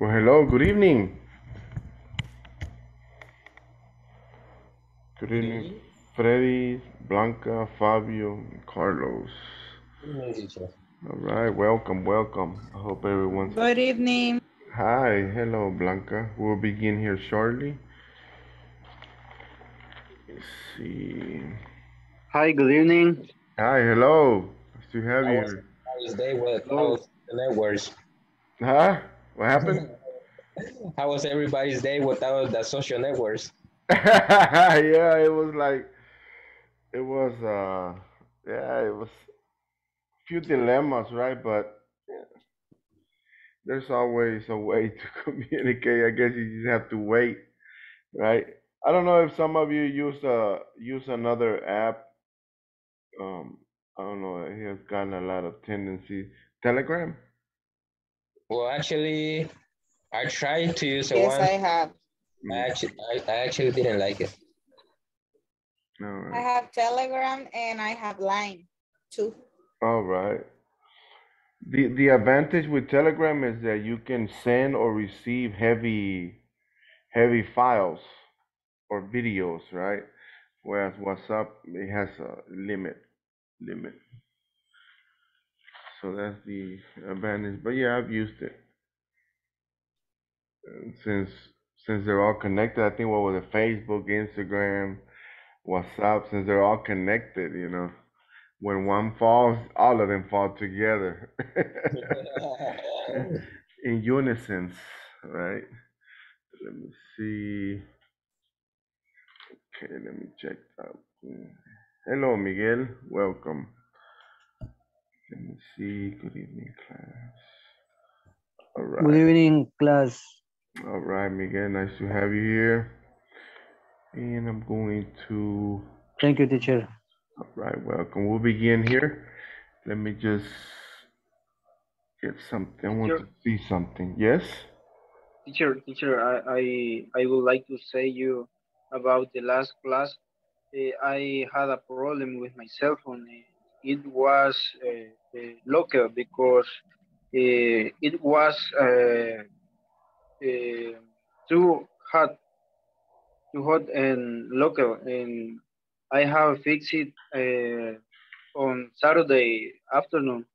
Well, hello, good evening. Good evening, Freddy, Blanca, Fabio, and Carlos. All right, welcome, welcome. I hope everyone's. Good evening. Hi, hello, Blanca. We'll begin here shortly. Let's see. Hi, good evening. Hi, hello. Nice to have How you was, here. was day with how the networks? Huh? What happened? How was everybody's day without the social networks? yeah, it was like, it was, uh, yeah, it was a few dilemmas, right? But yeah, there's always a way to communicate. I guess you just have to wait, right? I don't know if some of you use uh use another app. Um, I don't know. It has gotten a lot of tendencies. Telegram. Well, actually, I tried to use the Yes, one. I have. I actually, I, I actually didn't like it. All I have Telegram and I have Line too. All right. The the advantage with Telegram is that you can send or receive heavy heavy files or videos, right? Whereas WhatsApp it has a limit limit. So that's the advantage. But yeah, I've used it. And since since they're all connected, I think what was it, Facebook, Instagram, WhatsApp, since they're all connected, you know. When one falls, all of them fall together. in unison, right? Let me see. Okay, let me check out. Hello, Miguel. Welcome. Let me see. Good evening, class. All Good evening, class. All right, Miguel. Nice to have you here. And I'm going to. Thank you, teacher. All right, welcome. We'll begin here. Let me just get something. I want to see something. Yes? Teacher, teacher, I, I, I would like to say you about the last class. Eh, I had a problem with my cell phone. It was uh, uh, local because uh, it was uh, uh, too hot, too hot and local. And I have fixed it uh, on Saturday afternoon.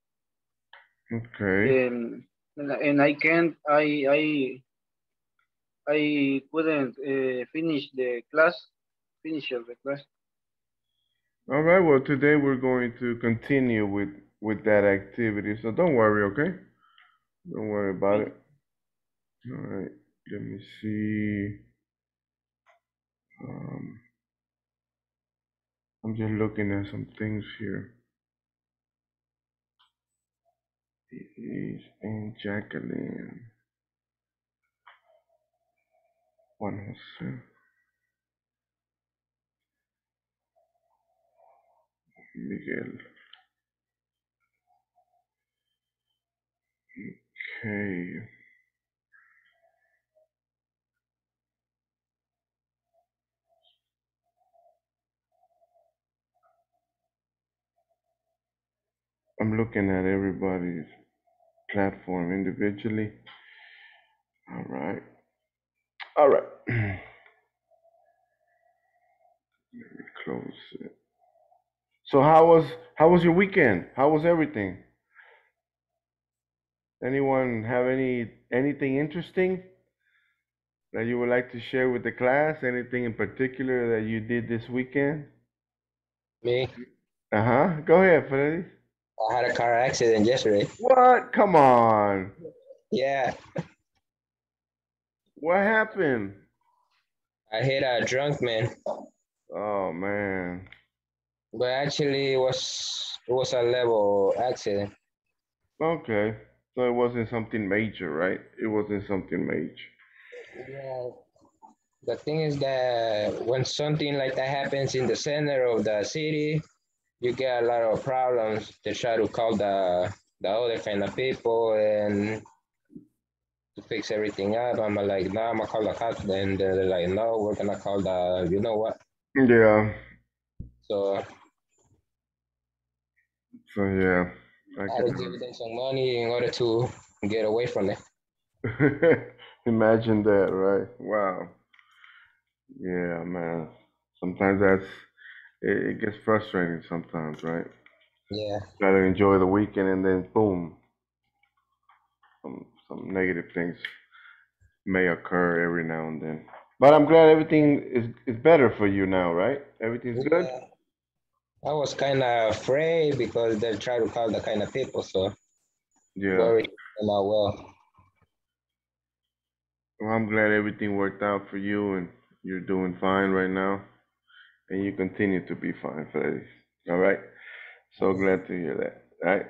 Okay. and and and I can't I I I couldn't uh, finish the class finish of the class. All right, well, today we're going to continue with with that activity, so don't worry, okay? Don't worry about it. All right, let me see. Um, I'm just looking at some things here. It is and Jacqueline. Juan Jose. Miguel. Okay. I'm looking at everybody's platform individually. All right. All right. Let me close it. So how was how was your weekend? How was everything? Anyone have any anything interesting that you would like to share with the class? Anything in particular that you did this weekend? Me, Uh-huh. Go ahead, Freddy. I had a car accident yesterday. What? Come on. Yeah, What happened? I hit a drunk man, Oh man. But actually it was it was a level accident. Okay. So it wasn't something major, right? It wasn't something major. Yeah. The thing is that when something like that happens in the center of the city, you get a lot of problems. They try to call the the other kind of people and to fix everything up. I'm like, no, I'm gonna call the cops. Then they're like, no, we're gonna call the, you know what? Yeah. So So yeah. I I had to give them some money in order to get away from it. Imagine that, right? Wow. Yeah, man. Sometimes that's it, it gets frustrating sometimes, right? Yeah. Gotta enjoy the weekend and then boom, some some negative things may occur every now and then. But I'm glad everything is is better for you now, right? Everything's good. I was kind of afraid because they try to call the kind of people, so Yeah. worried came well. Well, I'm glad everything worked out for you and you're doing fine right now. And you continue to be fine, Freddy. All right. So glad to hear that. All right.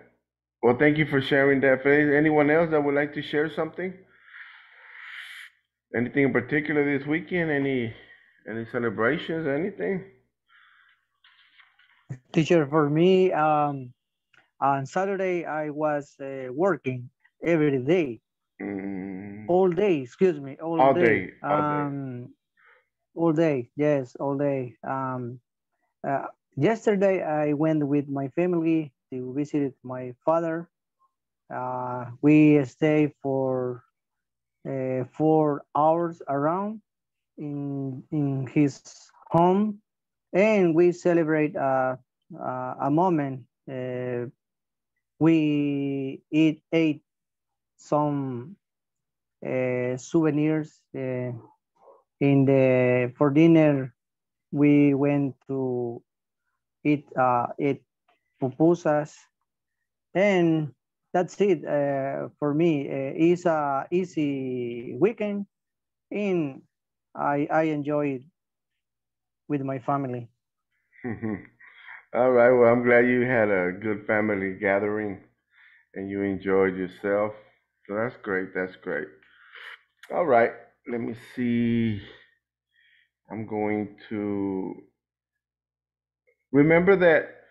Well, thank you for sharing that, Freddy. Anyone else that would like to share something? Anything in particular this weekend? Any any celebrations? Anything? Teacher, for me, um, on Saturday I was uh, working every day, Mm, all day. Excuse me, all, All day. day, all day. Um, all day. Yes, all day. Um, uh, yesterday I went with my family to visit my father. Uh, we stayed for uh, four hours around in in his home, and we celebrate uh, uh, a moment. Uh, we eat ate some uh, souvenirs uh, in the for dinner. We went to eat uh, eat pupusas, and that's it for me. It's a easy weekend, and I I enjoy it with my family. All right. Well, I'm glad you had a good family gathering and you enjoyed yourself. So that's great. That's great. All right. Let me see. I'm going to remember that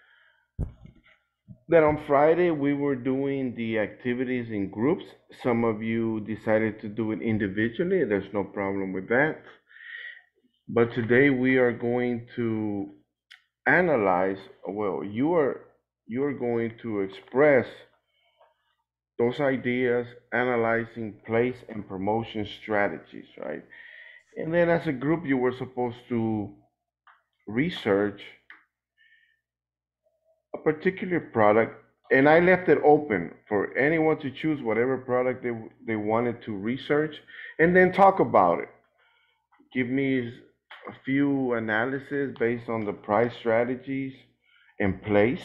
that on Friday we were doing the activities in groups. Some of you decided to do it individually. There's no problem with that. But today we are going to analyze, well, you are you are going to express those ideas, analyzing place and promotion strategies, right? And then as a group you were supposed to research a particular product and I left it open for anyone to choose whatever product they they wanted to research and then talk about it. Give me a few analysis based on the price strategies in place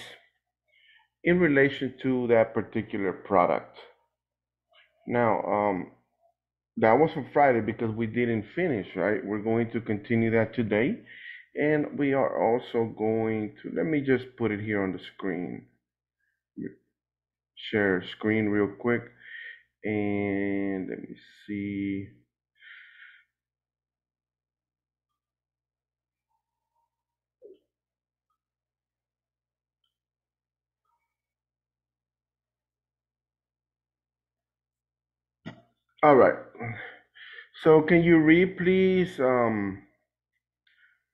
in relation to that particular product. Now, um, that was for Friday because we didn't finish, right? We're going to continue that today. And we are also going to, let me just put it here on the screen. Share screen real quick. And let me see. All right. So can you read, please? Um,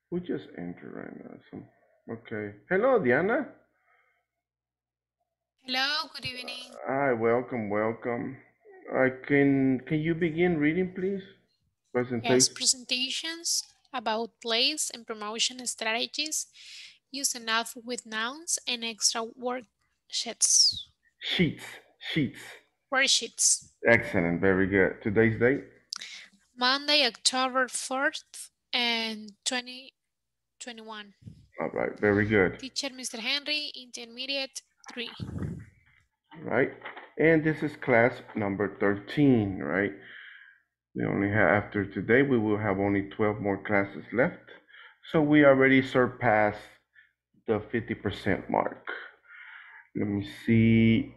who just entered right now? Some, okay. Hello, Diana. Hello, good evening. Hi, welcome, welcome. Right, can can you begin reading, please? Yes, presentations about place and promotion strategies. Use enough with nouns and extra worksheets. Sheets, sheets. Worksheets. Excellent, very good. Today's date? Monday, October 4th and 2021. All right, very good. Teacher Mr. Henry, Intermediate 3. Right, and this is class number 13, right? We only have, after today, we will have only 12 more classes left. So we already surpassed the 50% mark. Let me see.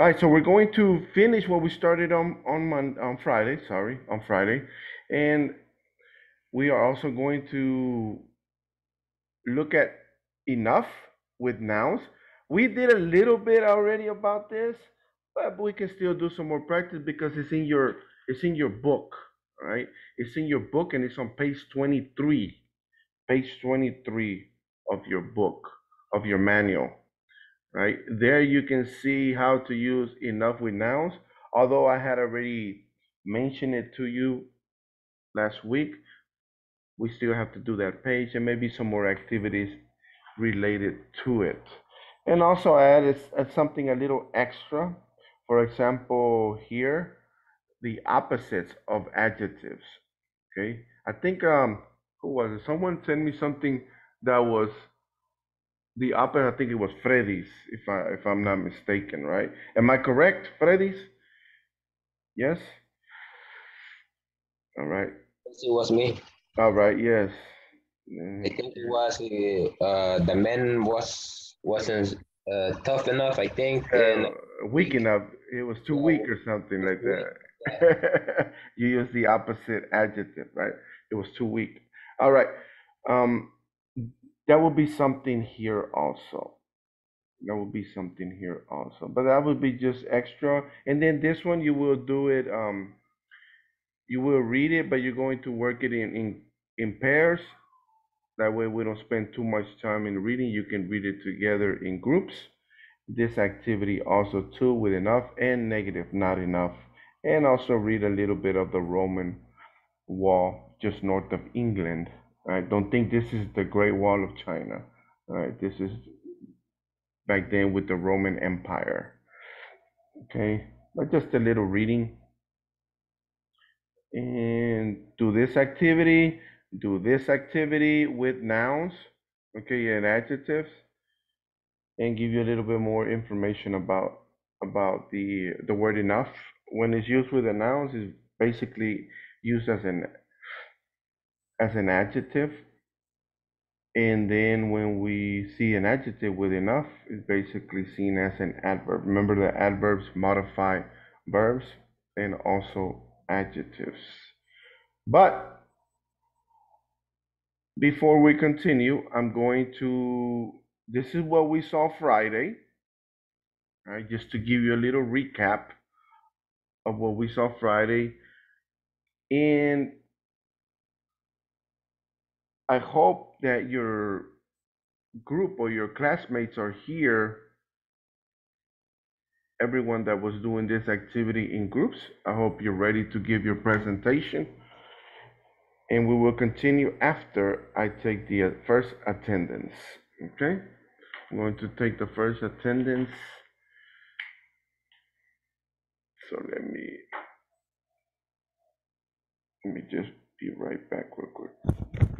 All right, so we're going to finish what we started on on on Friday. Sorry, on Friday, and we are also going to look at enough with nouns. We did a little bit already about this, but we can still do some more practice because it's in your it's in your book, right? It's in your book and it's on page 23, page 23 of your book, of your manual, right? There you can see how to use enough with nouns. although I had already mentioned it to you last week, we still have to do that page and maybe some more activities related to it. And also I added something a little extra. For example, here, the opposites of adjectives. Okay. I think um who was it? Someone sent me something that was the opposite. I think it was Freddy's, if I if I'm not mistaken, right? Am I correct, Freddy's? Yes. All right. It was me. All right. Yes. I think it was uh, uh, the man was wasn't uh, tough enough. I think. And uh, weak enough. It was too weak or something like that. you use the opposite adjective, right? It was too weak. All right. Um, that will be something here also. That will be something here also. But that would be just extra. And then this one you will do it. Um, you will read it, but you're going to work it in in, in pairs. That way we don't spend too much time in reading. You can read it together in groups. This activity also too with enough and negative not enough. And also read a little bit of the Roman wall just north of England. I don't think this is the Great Wall of China. Right, this is back then with the Roman Empire. Okay, but just a little reading. And do this activity, do this activity with nouns, okay, and adjectives, and give you a little bit more information about about the the word enough. When it's used with the nouns, is basically used as an as an adjective. And then when we see an adjective with enough, it's basically seen as an adverb. Remember that adverbs modify verbs and also adjectives. But before we continue, I'm going to, this is what we saw Friday, right, just to give you a little recap of what we saw Friday. And I hope that your group or your classmates are here. Everyone that was doing this activity in groups, I hope you're ready to give your presentation. And we will continue after I take the uh, first attendance. Okay? I'm going to take the first attendance. So let me let me just be right back real quick.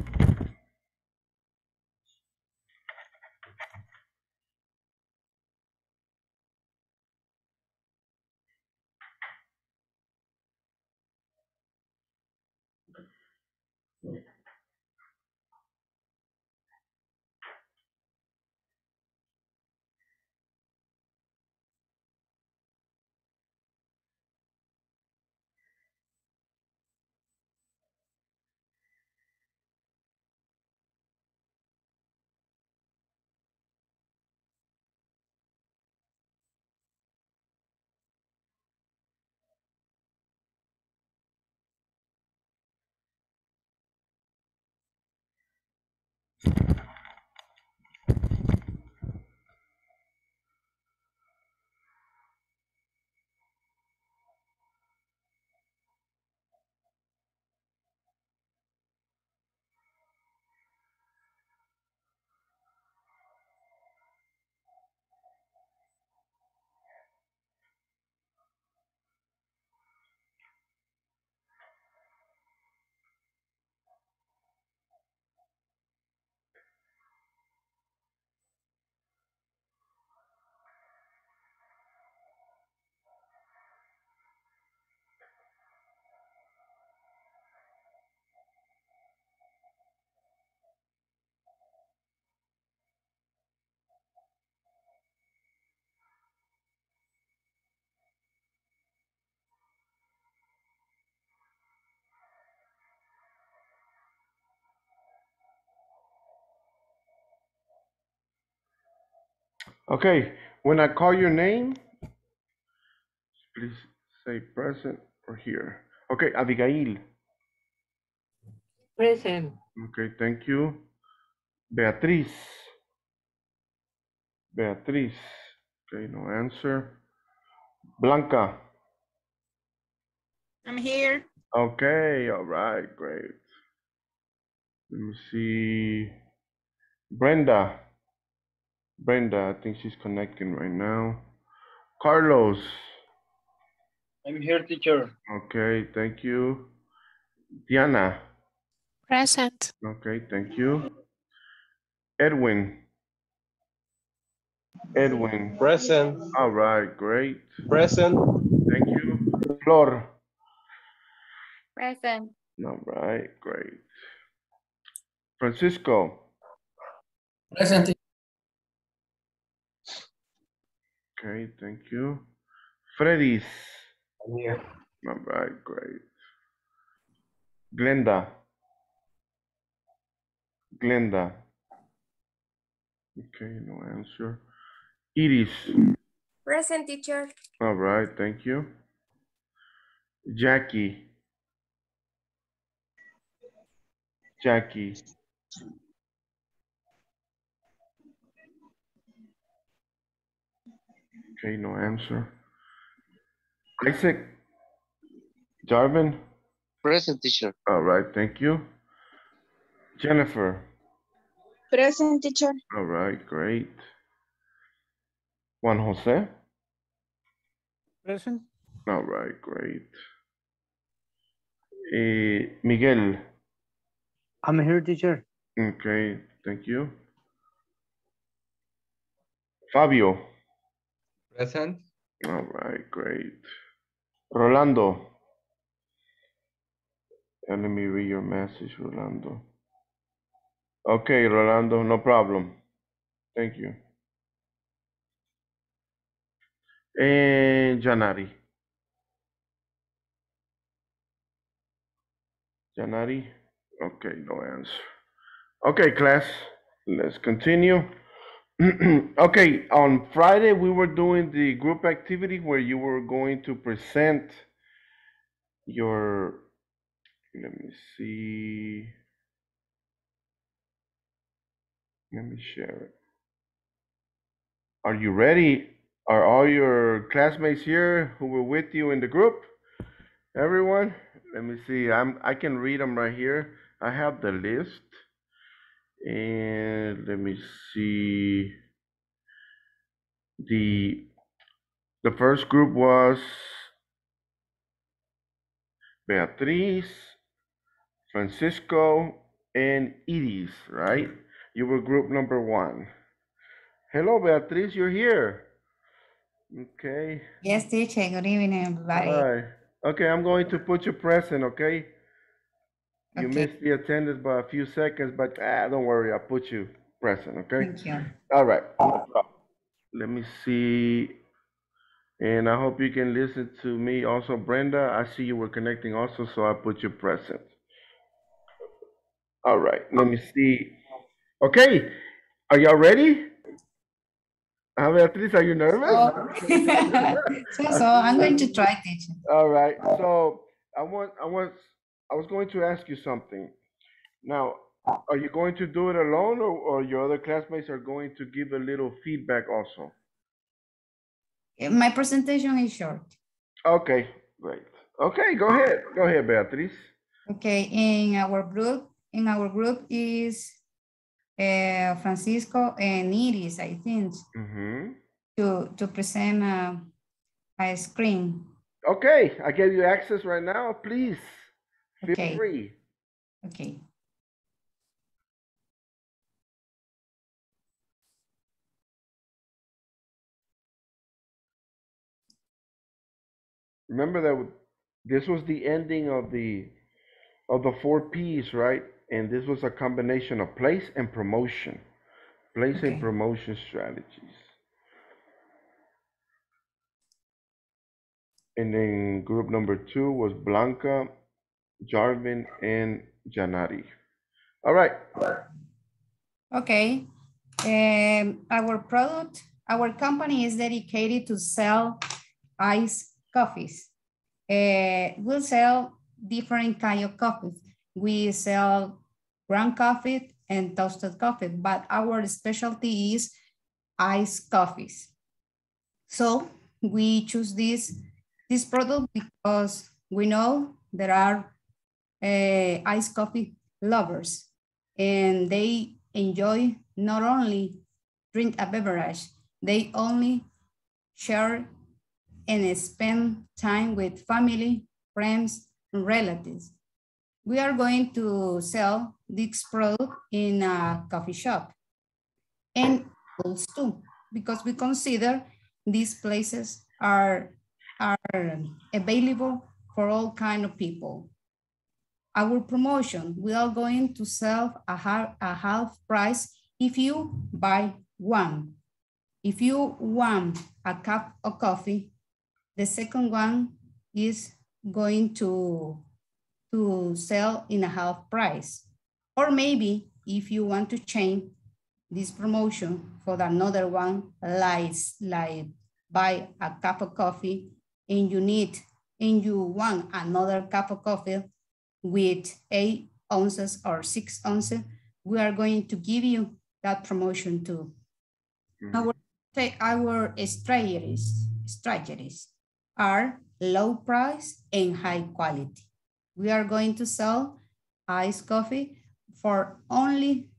you Okay, when I call your name, please say present or here. Okay, Abigail. Present. Okay, thank you. Beatriz. Beatriz. Okay, no answer. Blanca. I'm here. Okay, all right, great. Let me see. Brenda. Brenda, I think she's connecting right now. Carlos. I'm here, teacher. Okay, thank you. Diana. Present. Okay, thank you. Edwin. Edwin. Present. All right, great. Present. Thank you. Flor. Present. All right, great. Francisco. Present. Okay, thank you. Freddy's. I'm here. All right, great. Glenda. Glenda. Okay, no answer. Iris. Present teacher. All right, thank you. Jackie. Jackie. Okay, no answer. Isaac. Jarvin. Present teacher. All right, thank you. Jennifer. Present teacher. All right, great. Juan Jose. Present. All right, great. Eh, Miguel. I'm here, teacher. Okay, thank you. Fabio. Present. All right, great. Rolando. And let me read your message, Rolando. Okay, Rolando, no problem. Thank you. And Janari. Janari? Okay, no answer. Okay, class, let's continue. okay, on Friday we were doing the group activity where you were going to present your, let me see. Let me share it. Are you ready? Are all your classmates here who were with you in the group? Everyone? Let me see. I'm I can read them right here. I have the list. And let me see. The the first group was Beatriz, Francisco, and Edis, right? You were group number one. Hello, Beatriz, you're here. Okay. Yes, teacher. Good evening, everybody. Hi. Okay, I'm going to put you present, okay? You Okay. missed the attendance by a few seconds, but ah, don't worry, I'll put you present, okay? Thank you. All right. no problem. Let me see. And I hope you can listen to me also, Brenda. I see you were connecting also, so I put you present. All right, let me see. Okay, are y'all ready? Uh, Beatriz, are you nervous? So, so, so I'm going to try, teacher. All right, so I want, I want, I was going to ask you something. Now, are you going to do it alone or, or your other classmates are going to give a little feedback also? My presentation is short. Okay, great. Okay, go ahead. Go ahead, Beatriz. Okay, in our group, in our group is uh, Francisco and Iris, I think, Mm-hmm. to, to present uh, a screen. Okay, I gave you access right now. Please feel Okay. free. Okay. Remember that this was the ending of the of the four P's, right? And this was a combination of place and promotion. Place and promotion strategies. And then group number two was Blanca, Jarvin, and Janari. All right. Okay. Um, our product, our company is dedicated to sell iced coffees. Uh, we'll sell different kind of coffees. We sell ground coffee and toasted coffee, but our specialty is iced coffees. So we choose this, this product because we know there are uh, iced coffee lovers and they enjoy not only drink a beverage, they only share and spend time with family, friends, and relatives. We are going to sell this product in a coffee shop and schools too, because we consider these places are, are available for all kind of people. Our promotion, we are going to sell a half, a half price if you buy one. If you want a cup of coffee, the second one is going to, to sell in a half price. Or maybe if you want to change this promotion for another one, like, like buy a cup of coffee and you need, and you want another cup of coffee with eight ounces or six ounces, we are going to give you that promotion too. Mhm. Our, our strategies, strategies are low price and high quality. We are going to sell iced coffee for only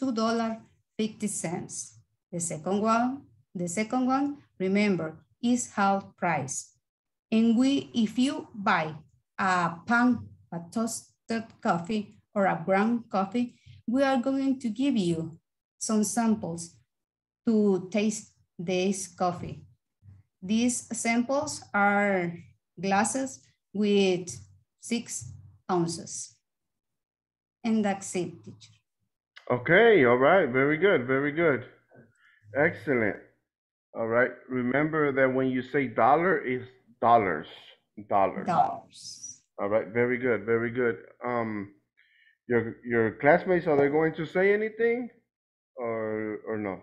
$2.50. The second one, the second one, remember, is half price. And we, if you buy a pan, a toasted coffee or a ground coffee, we are going to give you some samples to taste this coffee. These samples are glasses with six ounces. And that's it, teacher. Okay, all right, very good, very good. Excellent. All right, remember that when you say dollar, is dollars, dollars. Dollars. All right, very good, very good. Um, your your classmates are they going to say anything, or or no?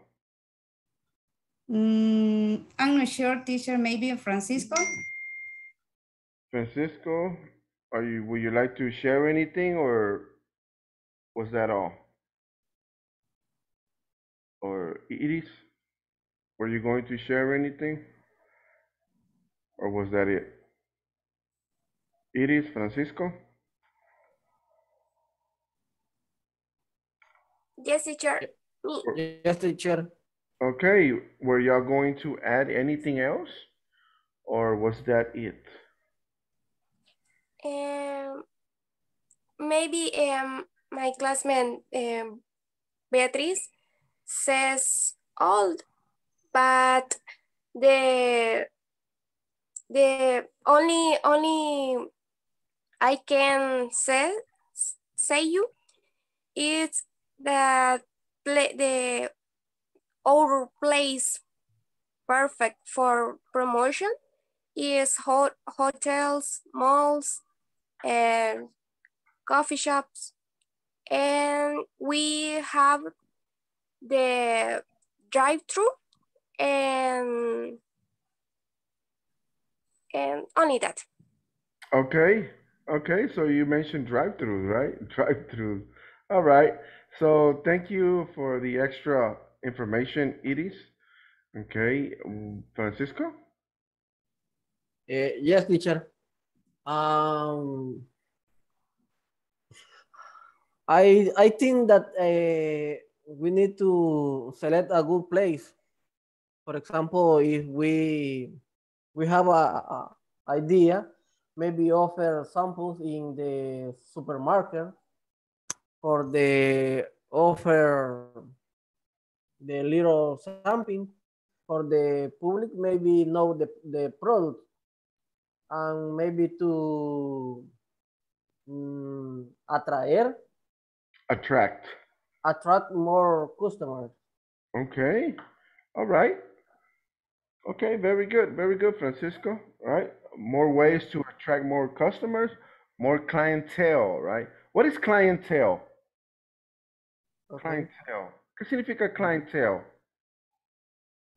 Mm, I'm not sure, teacher, maybe Francisco? Francisco, are you would you like to share anything, or was that all? Or Iris, were you going to share anything, or was that it? Iris, Francisco. Yes, teacher. Yes, teacher. Okay, were y'all going to add anything else? Or was that it? Um, maybe um, my classmate um, Beatriz says old, but the the only only I can say say you that pla- the our place perfect for promotion is hot hotels, malls, and coffee shops. And we have the drive-through and and only that. Okay, okay, so you mentioned drive-throughs, right? Drive-throughs. All right. So thank you for the extra information, Iris. Okay, Francisco? Eh, yes, teacher. Um, I I think that uh, we need to select a good place. For example, if we we have a, a idea, maybe offer samples in the supermarket for the offer the little sampling for the public maybe know the, the product and maybe to mm, attraer Attract. attract more customers Okay, all right. Okay, very good, very good, Francisco. All right, more ways to attract more customers, more clientele, right? What is clientele? okay. Clientele. ¿Qué significa clientele?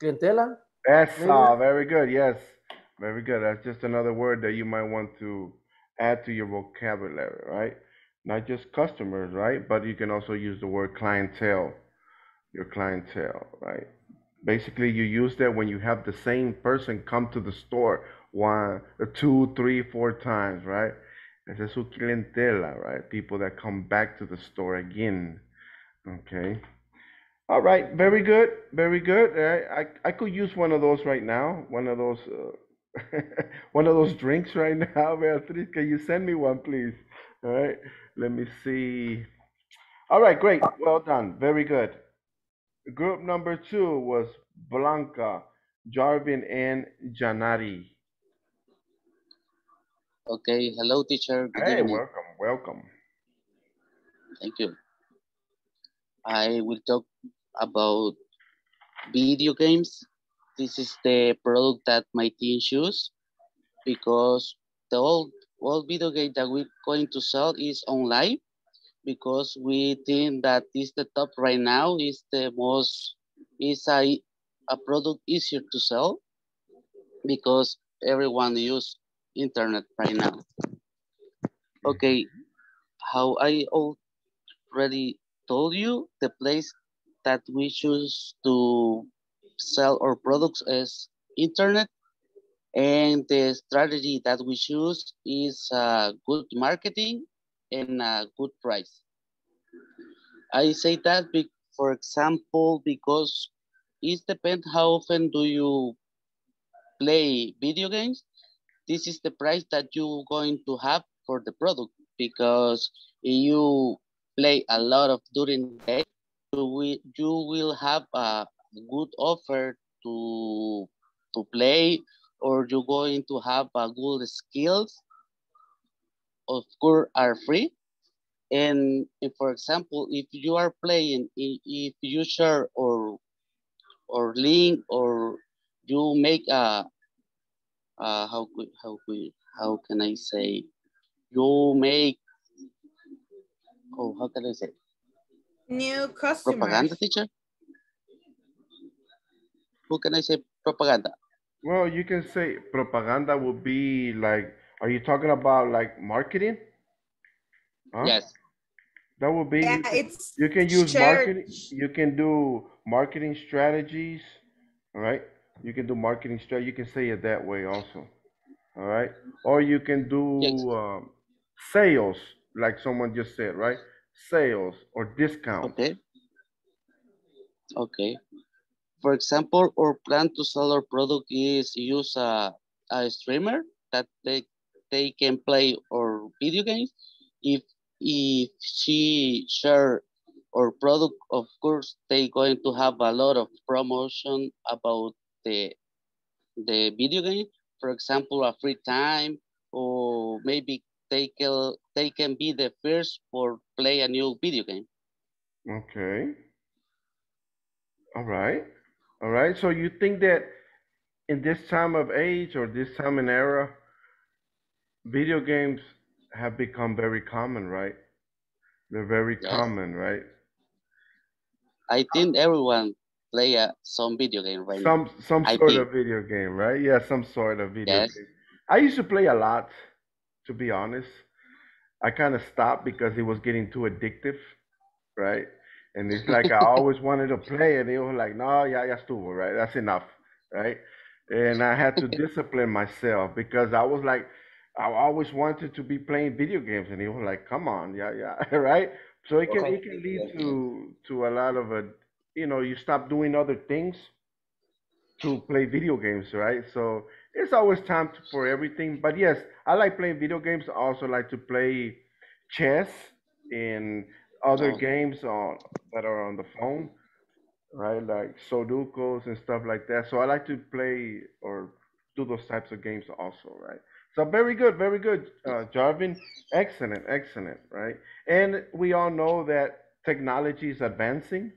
clientela That's uh, very good. Yes, very good. That's just another word that you might want to add to your vocabulary, right? Not just customers, right? But you can also use the word clientele, your clientele, right? Basically, you use that when you have the same person come to the store one, two, three, four times, right? Esa es su clientela, right? People that come back to the store again. Okay. All right. Very good. Very good. I, I, I could use one of those right now. One of those, uh, one of those drinks right now, Beatriz. Can you send me one, please? All right. Let me see. All right. Great. Well done. Very good. Group number two was Blanca, Jarvin, and Janari. Okay, hello teacher. Good Hey, evening. welcome, welcome. Thank you. I will talk about video games. This is the product that my team choose because the old, old video game that we're going to sell is online because we think that is the top right now is the most is a, a product easier to sell because everyone use internet right now. Okay, how I already told you, the place that we choose to sell our products is internet and the strategy that we choose is uh, good marketing and a good price. I say that, be, for example, because it depends how often do you play video games. This is the price that you're going to have for the product because you play a lot of during the day, you will, you will have a good offer to, to play or you're going to have a good skills of course are free. And for example if you are playing if you share or or link or you make a uh, how could how could how can I say you make oh how can I say New customers. propaganda teacher who can I say propaganda Well, you can say propaganda would be like, are you talking about like marketing? Huh? yes That would be, Yeah, you can, it's you can use shared. marketing, you can do marketing strategies, all right? You can do marketing strategy, you can say it that way also, all right? Or you can do yes um, sales, like someone just said, right? Sales or discount. okay okay for example our plan to sell our product is use a, a streamer that they they can play our video games if if she share our product of course they going to have a lot of promotion about the the video game for example a free time or maybe they can they can be the first for play a new video game Okay, all right, all right. So you think that in this time of age or this time and era, video games have become very common, right? They're very yes common, right? I think everyone play uh, some video game right. Some some I sort think of video game, right? Yeah, some sort of video yes. game. I used to play a lot, to be honest. I kind of stopped because it was getting too addictive, right? And it's like I always wanted to play, and it was like, no, yeah, yeah, stupid, right? That's enough, right? And I had to discipline myself because I was like, I always wanted to be playing video games, and he was like, come on, yeah, yeah, right? So it can it can lead to to a lot of a, you know, you stop doing other things to play video games, right? So it's always time to, for everything. But yes, I like playing video games. I also like to play chess and other Oh, games on that are on the phone, right? Like Sudokus and stuff like that. So I like to play or do those types of games also, right? So very good, very good, uh, Jarvin. Excellent, excellent, right? And we all know that technology is advancing.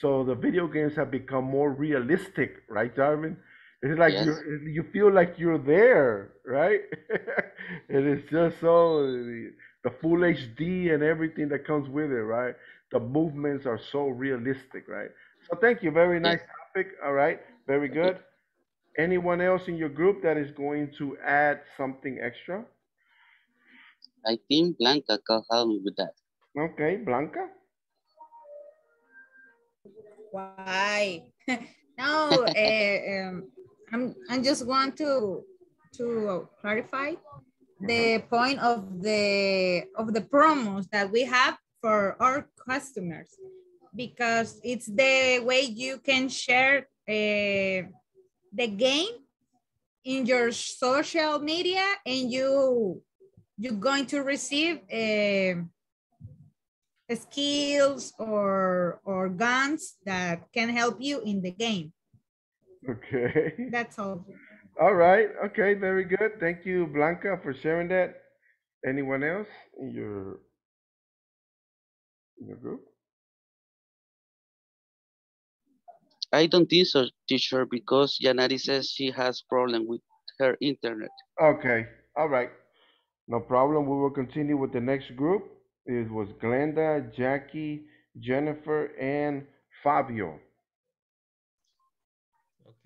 So the video games have become more realistic, right, Darwin? It's like you yes. you feel like you're there, right? and it's just so the full HD and everything that comes with it, right? The movements are so realistic, right? So thank you. Very Yes. nice topic. All right. Very good. Anyone else in your group that is going to add something extra? I think Blanca can help me with that. Okay, Blanca. Why? No, uh, um, I'm, I just want to to clarify the point of the of the promos that we have for our customers because it's the way you can share uh, the game in your social media and you you're going to receive uh, skills or or guns that can help you in the game Okay. that's all All right. Okay. Very good. Thank you, Blanca, for sharing that. Anyone else in your in your group? I don't think so, teacher, because Janari says she has problem with her internet. Okay. All right. No problem. We will continue with the next group. It was Glenda, Jackie, Jennifer, and Fabio.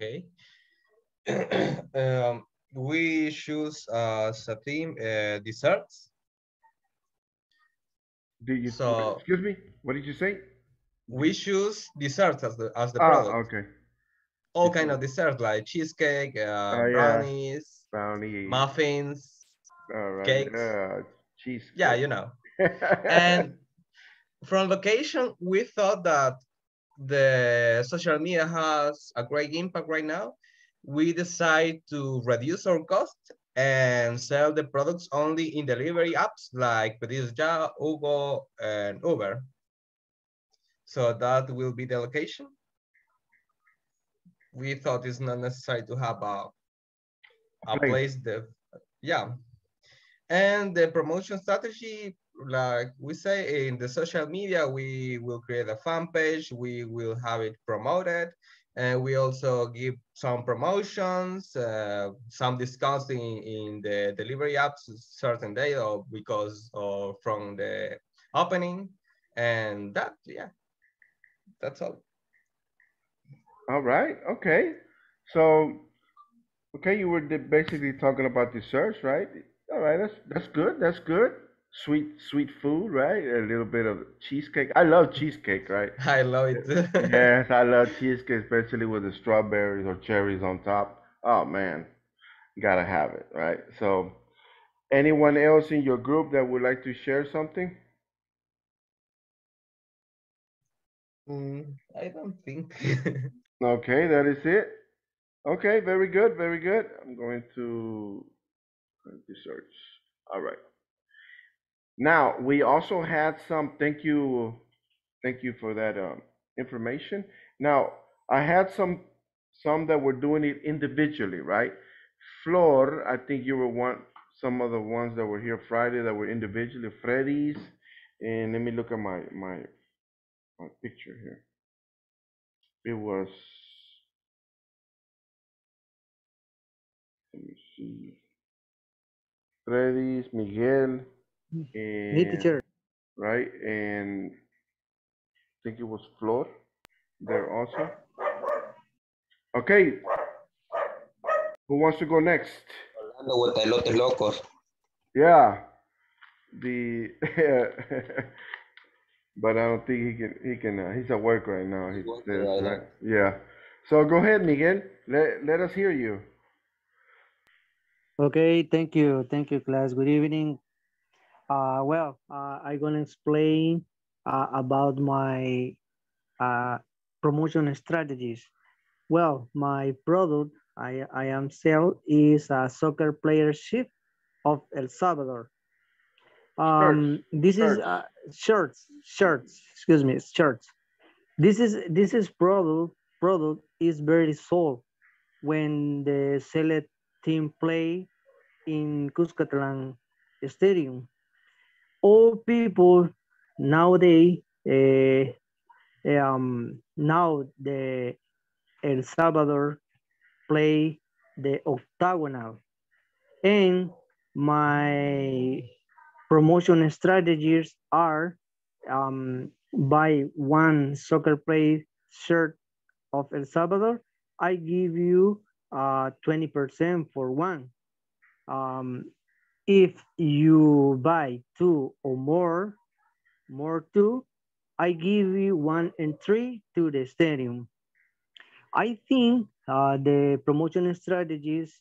Okay. um, we choose uh, as a theme uh, desserts. Did you? So- excuse me. What did you say? We choose desserts as the as the Ah, product. okay. All kind of desserts like cheesecake, uh, Oh, yeah. brownies, Brownie. muffins. All right. cakes. Yeah. Cheese. Yeah, you know. And from location, we thought that the social media has a great impact right now. We decide to reduce our cost and sell the products only in delivery apps like Pedidos Ya, Hugo, and Uber. So that will be the location. We thought it's not necessary to have a, a Place. place that, yeah. And the promotion strategy, like we say in the social media, we will create a fan page, we will have it promoted, and we also give some promotions, uh, some discounts in, in the delivery apps certain day or because or from the opening, and that, yeah, that's all. All right. Okay. So, okay, you were basically talking about the search, right? All right. That's that's good. That's good. Sweet sweet food, right? A little bit of cheesecake. I love cheesecake, right? I love it. yes, I love cheesecake, especially with the strawberries or cherries on top. Oh man, gotta have it, right? So, anyone else in your group that would like to share something? Mm, I don't think. Okay, that is it. Okay, very good, very good. I'm going to research. All right. Now, we also had some, thank you, thank you for that um, information. Now, I had some, some that were doing it individually, right? Flor, I think you were one, some of the ones that were here Friday that were individually, Freddy's, and let me look at my, my, my picture here. It was, let me see. Freddy's, Miguel, Me, and, teacher. right? And I think it was Flor there also. Okay. Who wants to go next? Orlando with the Elotes Locos. Yeah. The but I don't think he can he can uh, he's at work right now. He working says, right now. Yeah. So go ahead, Miguel. Let let us hear you. Okay, thank you. Thank you, class. Good evening. Uh, well, uh, I'm gonna explain uh, about my uh, promotion strategies. Well, my product I, I am sell is a soccer player shirt of El Salvador. Um, this is shirts. uh, shirts, shirts, excuse me, shirts. This is this is product product is very sold when the select team play in Cuscatlan Stadium. All people nowadays, uh, um, now the El Salvador play the octagonal, and my promotion strategies are um, buy one soccer play shirt of El Salvador, I give you uh, 20% for one. Um, if you buy two or more, more two, I give you one and three to the stadium. I think uh, the promotion strategies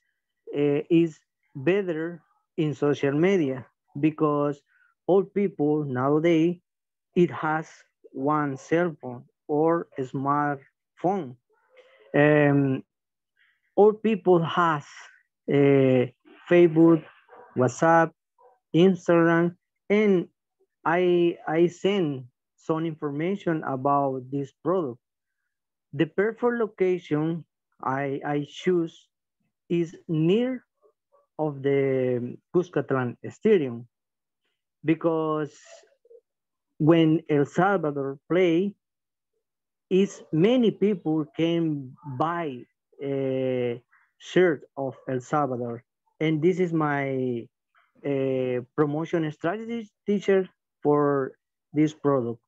uh, is better in social media because all people nowadays it has one cell phone or a smartphone. Um, all people has uh, Facebook, WhatsApp, Instagram, and I I send some information about this product. The perfect location I, I choose is near of the Cuscatlan Stadium because when El Salvador play, is many people can buy a shirt of El Salvador. And this is my uh, promotion strategy teacher for this product.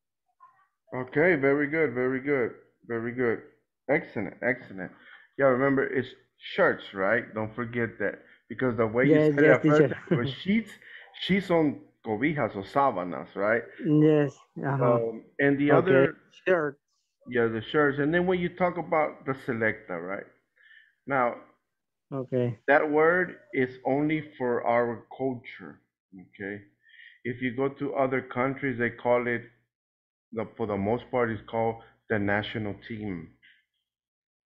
Okay, very good, very good, very good. Excellent, excellent. Yeah, remember it's shirts, right? Don't forget that because the way Yes, you said it yes, at first, was sheets, sheets on cobijas or sábanas, right? Yes. Uh-huh. Um, and the Okay. other, shirts. yeah, the shirts. And then when you talk about the selecta, right? Now, Okay. that word is only for our culture, okay? If you go to other countries, they call it, the, for the most part, it's called the national team.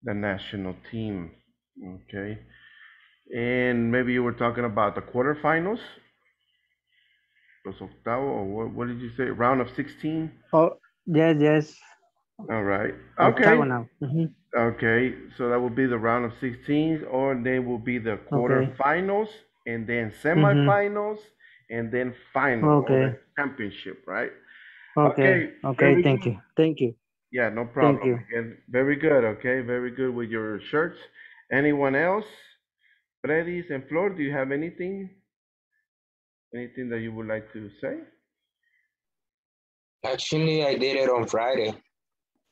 The national team, okay? And maybe you were talking about the quarterfinals? Los octavos, or what, what did you say? Round of 16? Oh, yes, yes. All right. Okay. Octagonal. Mhm. Okay, so that will be the round of 16s, or they will be the quarterfinals, and then semifinals, and then final, or Okay. the championship, right? Okay. Okay. very Thank good. you. Thank you. Yeah, no problem. Thank you. Again, very good. Okay, very good with your shirts. Anyone else? Freddy's and Flor, do you have anything? Anything that you would like to say? Actually, I did it on Friday.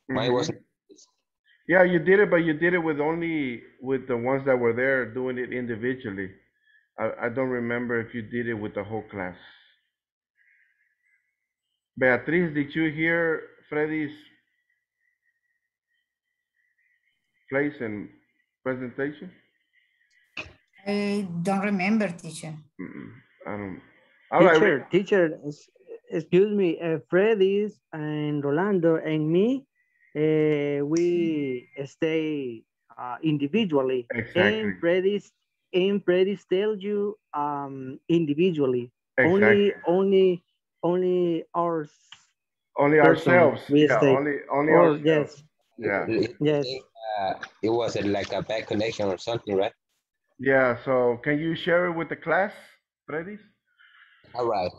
Mine was Mhm. Yeah, you did it, but you did it with only with the ones that were there doing it individually. I, I don't remember if you did it with the whole class. Beatriz, did you hear Freddy's place and presentation? I don't remember, teacher. Mm-mm, I don't. All right. teacher, teacher, excuse me, uh, Freddy's and Rolando and me, uh, we stay uh, individually. Exactly. And Freddy's, and Freddy's tell you um, individually. Exactly. Only, only, only ours. Only ourselves. we Yeah, stay. only only Or- ourselves. Yes, Yeah. yes. Uh, it was uh, like a bad connection or something, right? Yeah. So can you share it with the class, Freddy's? All right.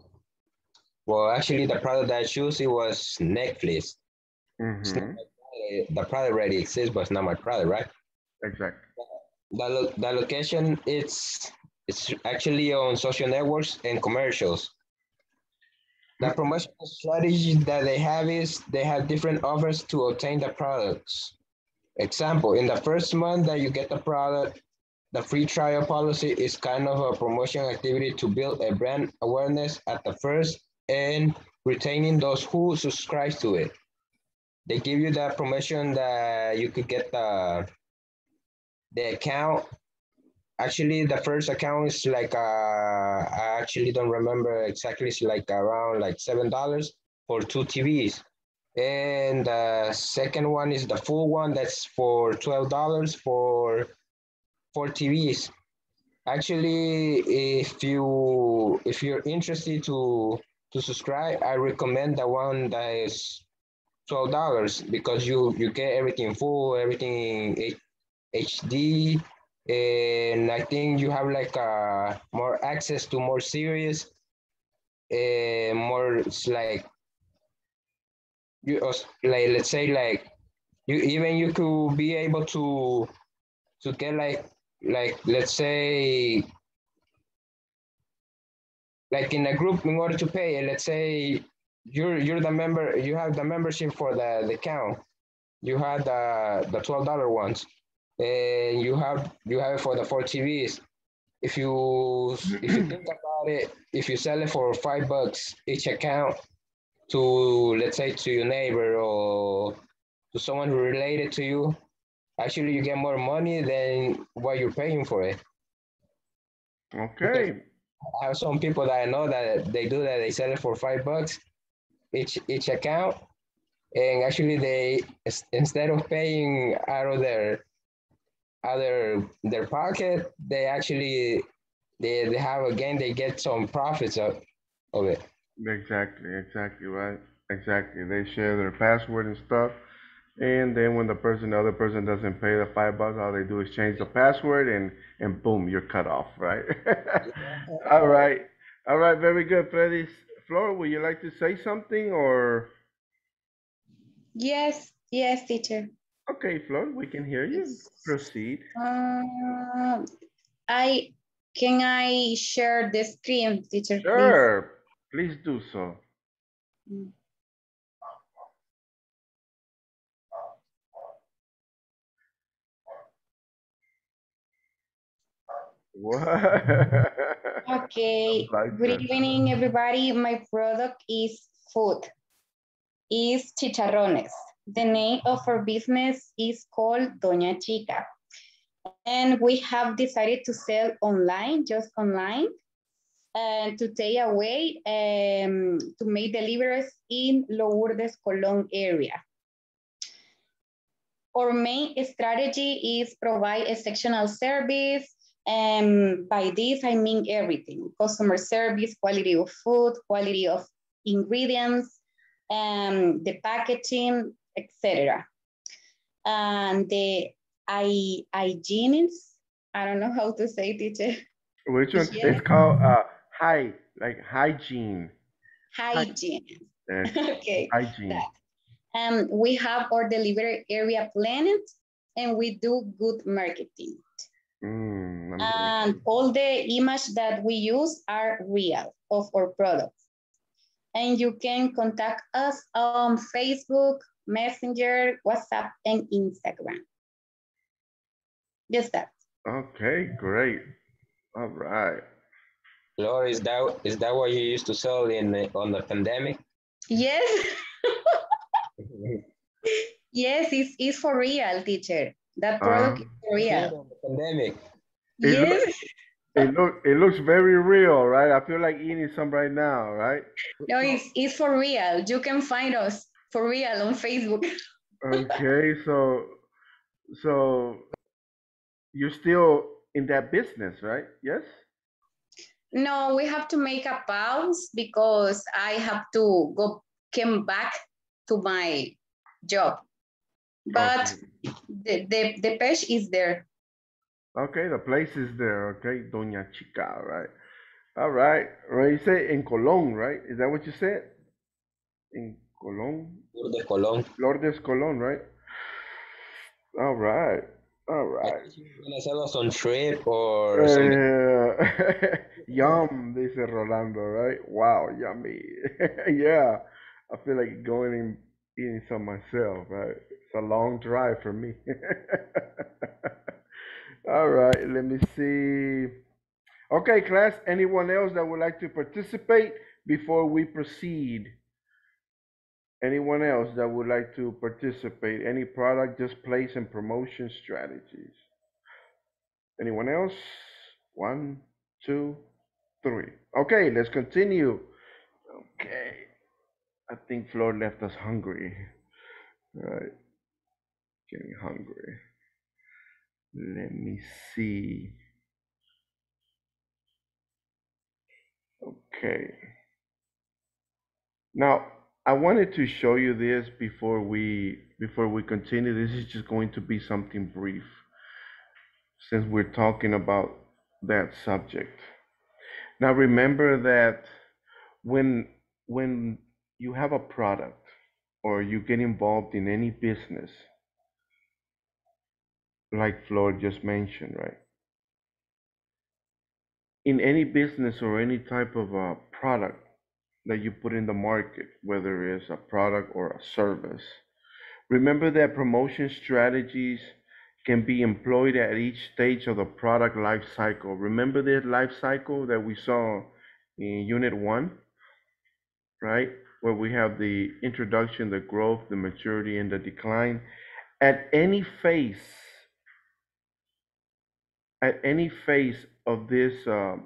Well, actually, the product that I chose it was Netflix. Mm-hmm. The product already exists, but it's not my product, right? Exactly. The, lo- the location it's it's actually on social networks and commercials. The promotional strategy that they have is they have different offers to obtain the products. Example, in the first month that you get the product, the free trial policy is kind of a promotion activity to build a brand awareness at the first and retaining those who subscribe to it. They give you that promotion that you could get the the account. Actually, the first account is like uh, I actually don't remember exactly. It's like around like seven dollars for two TVs, and the second one is the full one. That's for twelve dollars for four TVs. Actually, if you if you're interested to to subscribe, I recommend the one that is twelve dollars because you you get everything full, everything H- HD, and I think you have like uh more access to more series, and more like you als- like let's say like you even you could be able to to get like like let's say like in a group in order to pay let's say you're you're the member you have the membership for the the account you had the the twelve dollar ones and you have you have it for the four TVs if you if you think about it if you sell it for five bucks each account to let's say to your neighbor or to someone related to you actually you get more money than what you're paying for it. Okay. I have some people that I know that they do that. They sell it for five bucks each each account, and actually they instead of paying out of their other their pocket, they actually they, they have again they get some profits of, of it. Exactly, exactly right. Exactly. They share their password and stuff. And then when the person, the other person doesn't pay the five bucks, all they do is change the password and and boom, you're cut off, right? all right. All right, very good. Freddy, Flora, would you like to say something or? Yes, yes, teacher. Okay, Flor, we can hear you. Proceed. Uh, I can I share the screen, teacher? please? Sure, please do so. Mm. Okay, Like good that. evening, everybody. My product is food, is chicharrones. The name of our business is called Doña Chica. And we have decided to sell online, just online, and to take away, um, to make deliveries in Lourdes, Colón area. Our main strategy is provide exceptional service. And by this, I mean everything, customer service, quality of food, quality of ingredients, um, the packaging, etc. And the I, I don't know how to say teacher, Which one? Yeah. It's called uh, hy, like hygiene. hygiene. Okay. hygiene. Um, we have our delivery area planned and we do good marketing. Mm, And all the image that we use are real of our products. And you can contact us on Facebook, Messenger, WhatsApp, and Instagram. Just that. Okay, great. All right. Laura, is that is that what you used to sell in the, on the pandemic? Yes. yes, it's, it's for real, teacher. That product Uh, is for real. Pandemic. It loo- Yes. It look it looks very real, right? I feel like eating some right now, right? No, it's, it's for real. You can find us for real on Facebook. Okay, so so you're still in that business, right? Yes? No, we have to make a pause because I have to go came back to my job. But the, the, the page is there. Okay, the place is there, okay? Doña Chica, right? All right. Right, you say in Colón, right? Is that what you said? In Colón? Lourdes Colón. Lourdes Colón, right? All right. All right. Gonna sell us on shrimp or something. Uh, yum, dice Rolando, right? Wow, yummy. yeah, I feel like going and eating some myself, right? It's a long drive for me. All right, let me see. Okay, class, anyone else that would like to participate before we proceed? Anyone else that would like to participate? Any product displays and promotion strategies? Anyone else? One, two, three. Okay, let's continue. Okay. I think Flor left us hungry. All right. Getting hungry. Let me see. Okay. Now, I wanted to show you this before we before we continue. This is just going to be something brief since we're talking about that subject. Now remember that when when you have a product or you get involved in any business like Flor just mentioned, right? In any business or any type of a product that you put in the market, whether it's a product or a service, remember that promotion strategies can be employed at each stage of the product life cycle. Remember that life cycle that we saw in unit one, right? Where we have the introduction, the growth, the maturity, and the decline. At any phase at any phase of this uh,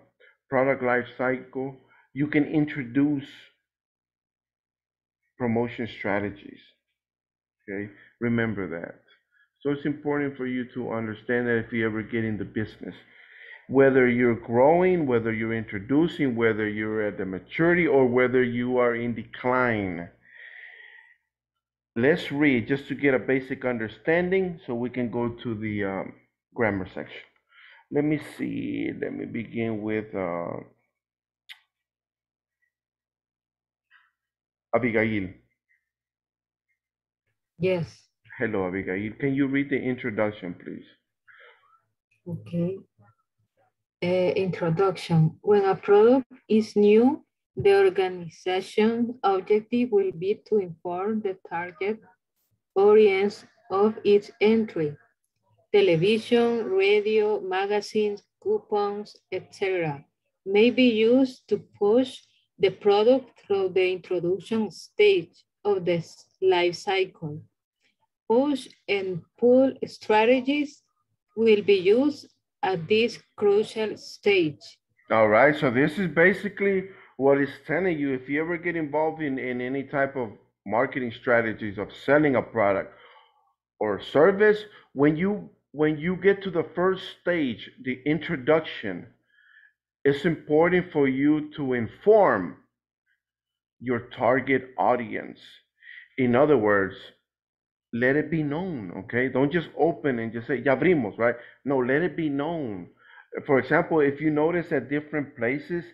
product life cycle, you can introduce promotion strategies. Okay, remember that. So it's important for you to understand that if you ever get in the business, whether you're growing, whether you're introducing, whether you're at the maturity, or whether you are in decline. Let's read just to get a basic understanding so we can go to the um, grammar section. Let me see. Let me begin with uh, Abigail. Yes, Hello, Abigail. Can you read the introduction, please? okay. Uh, introduction. When a product is new, the organization objective will be to inform the target audience of its entry. Television, radio, magazines, coupons, etc. may be used to push the product through the introduction stage of the life cycle. Push and pull strategies will be used at this crucial stage. All right, so this is basically what it's telling you. If you ever get involved in, in any type of marketing strategies of selling a product or service, when you when you get to the first stage, the introduction, it's important for you to inform your target audience. In other words, let it be known, okay? Don't just open and just say, ya abrimos, right? No, let it be known. For example, if you notice at different places,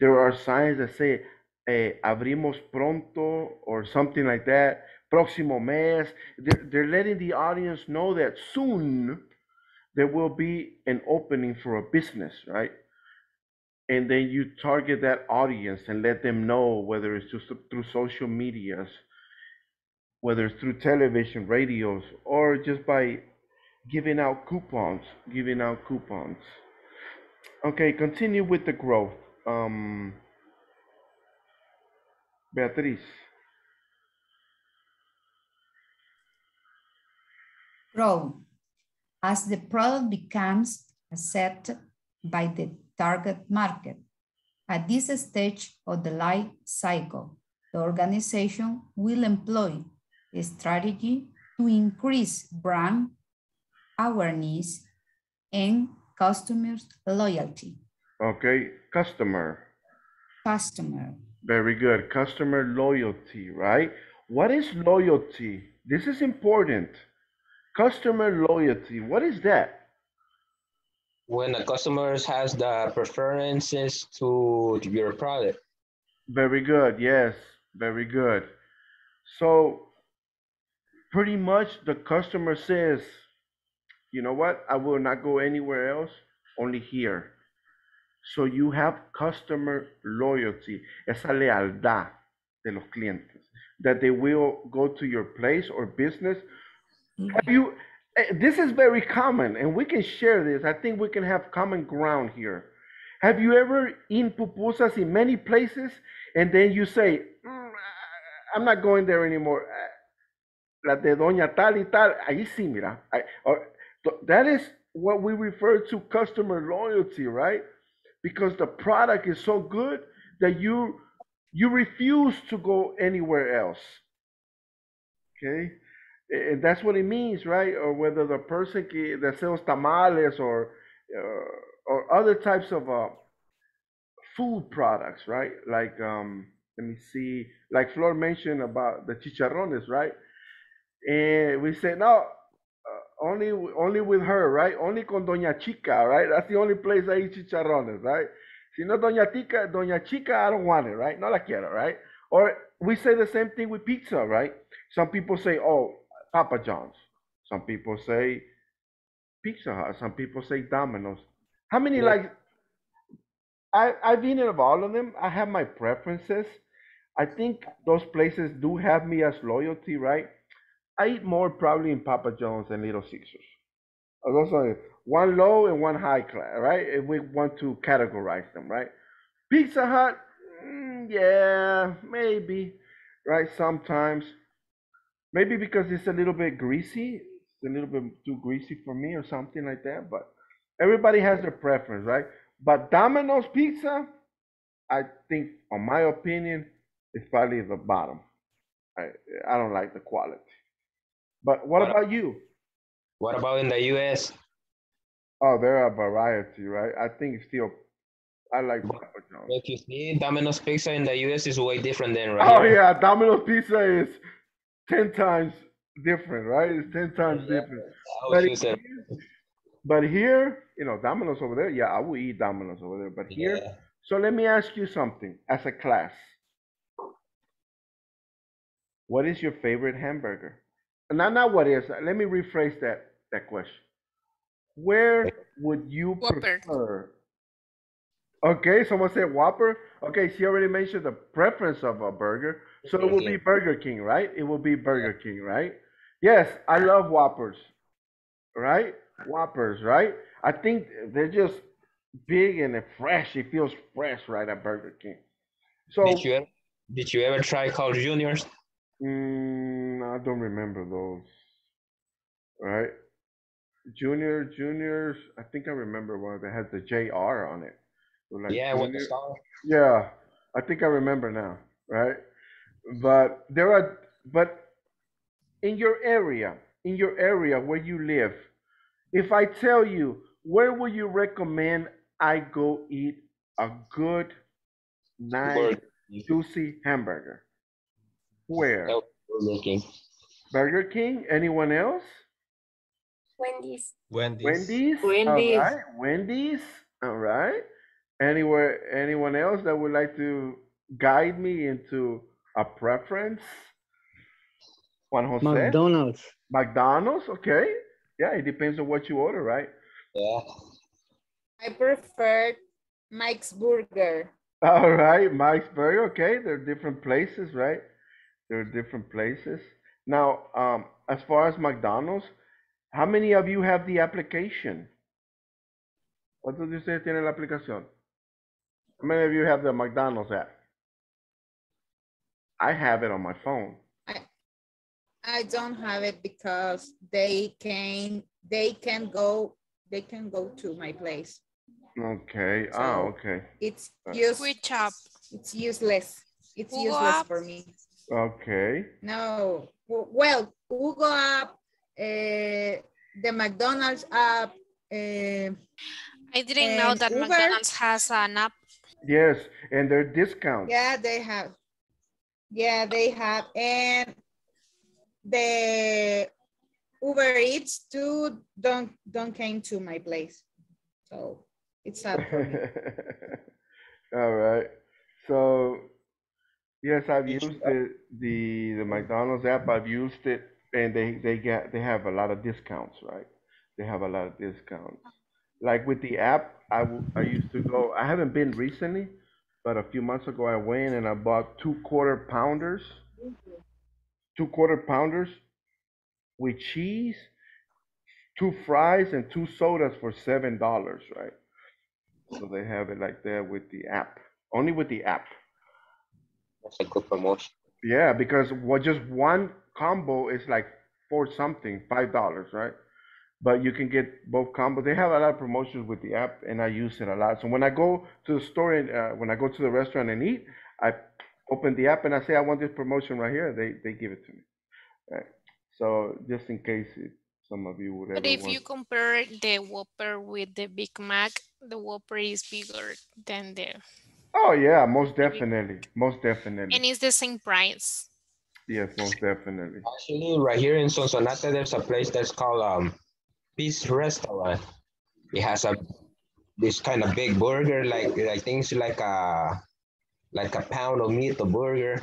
there are signs that say, eh, abrimos pronto or something like that, próximo mes. They're, they're letting the audience know that soon there will be an opening for a business, right? And then you target that audience and let them know whether it's just through social medias, whether it's through television, radios, or just by giving out coupons, giving out coupons. Okay, continue with the growth. Um, Beatriz. Grow. As the product becomes accepted by the target market. At this stage of the life cycle, the organization will employ a strategy to increase brand awareness and customers' loyalty. Okay, customer. Customer. Very good. Customer loyalty, right? What is loyalty? This is important. Customer loyalty. What is that? When the customers has the preferences to your product. Very good. Yes, very good. So, pretty much the customer says, you know what? I will not go anywhere else, only here. So you have customer loyalty, esa lealtad de los clientes, that they will go to your place or business. Have you? eh, This is very common, and we can share this. I think we can have common ground here. Have you ever eaten pupusas in many places, and then you say, "Mm, "I'm not going there anymore"? La de doña tal y tal, ahí sí, mira. I- or- that is what we refer to customer loyalty, right? Because the product is so good that you you refuse to go anywhere else. Okay, and that's what it means, right? Or whether the person that sells tamales or uh, or other types of uh, food products, right? Like um, let me see, like Flor mentioned about the chicharrones, right? And we said no, uh, only only with her, right? Only con Doña Chica, right? That's the only place I eat chicharrones, right? Si no Doña Chica, Doña Chica, I don't want it, right? No la quiero, right? Or we say the same thing with pizza, right? Some people say, oh, Papa John's. Some people say Pizza Hut. Some people say Domino's. How many Yeah. like? I I've eaten of all of them. I have my preferences. I think those places do have me as loyalty, right? I eat more probably in Papa John's and Little Caesars. Uh, Those are one low and one high class, right? If we want to categorize them, right? Pizza Hut, mm, yeah, maybe, right? Sometimes, maybe because it's a little bit greasy, it's a little bit too greasy for me or something like that. But everybody has their preference, right? But Domino's pizza, I think, on my opinion, is probably the bottom. I I don't like the quality. But what What- about you? What about in the US? Oh, there are a variety, right? I think still, I like Papa John's. If you see Domino's Pizza in the US is way different than right Oh here. yeah, Domino's pizza is ten times different, right? It's ten times different. But was here, but here, you know, Domino's over there. Yeah, I will eat Domino's over there. But here, Yeah. so let me ask you something as a class. What is your favorite hamburger? Not not what is. Let me rephrase that that question. Where would you Whopper. prefer? Okay, someone said Whopper. Okay, she already mentioned the preference of a burger, so it will be Burger King, right? It will be Burger King, right? Yes, I love Whoppers, right? Whoppers, right? I think they're just big and they're fresh. It feels fresh, right, at Burger King. So, Did you ever, did you ever try Carl Junior's? mm, I don't remember those, right? Junior, juniors. I think I remember one that had the JR on it. Like, yeah, with the junior- star. Yeah, I think I remember now, right? But there are, but in your area, in your area where you live, if I tell you, where would you recommend I go eat a good, nice, Burger. juicy hamburger? Where? Burger King. Burger King? Anyone else? Wendy's. Wendy's. Wendy's? Wendy's. All right. Wendy's. All right. Anywhere, anyone else that would like to guide me into a preference? Juan Jose? McDonald's. McDonald's? Okay. Yeah, it depends on what you order, right? Yeah. I prefer Mike's Burger. All right. Mike's Burger. Okay. They're different places, right? They're different places. Now, um, as far as McDonald's, how many of you have the application? ¿Cuántos de ustedes tienen la aplicación? How many of you have the McDonald's app? I have it on my phone. I I don't have it because they can they can go they can go to my place. Okay. So- oh, okay. It's use Which app? it's useless. It's Google useless app? for me. Okay. No. Well, Google app, uh, the McDonald's app, uh, I didn't know that Uber? McDonald's has an app. Yes, and they're discounts. yeah, they have. Yeah, they have. And the Uber Eats too don't don't came to my place. So it's sad me. All right. So, yes, I've used the, the the McDonald's app. I've used it, and they they get they have a lot of discounts, right? They have a lot of discounts. Like with the app, I w- I used to go. I haven't been recently, but a few months ago I went and I bought two quarter pounders, two quarter pounders with cheese, two fries, and two sodas for seven dollars, right? So they have it like that with the app. Only with the app. That's a good promotion. Yeah, because what just one combo is like four something, five dollars, right? But you can get both combos. They have a lot of promotions with the app, and I use it a lot. So when I go to the store and uh, when I go to the restaurant and eat, I open the app and I say I want this promotion right here. They they give it to me, right? So just in case it, some of you would ever But if want. you compare the Whopper with the Big Mac, the Whopper is bigger than the, Oh yeah, most definitely, most definitely. and it's the same price. Yes, most definitely. Actually, right here in Sonsonate, there's a place that's called um, Peace Restaurant. It has a this kind of big burger, like I think it's like a like a pound of meat, a burger.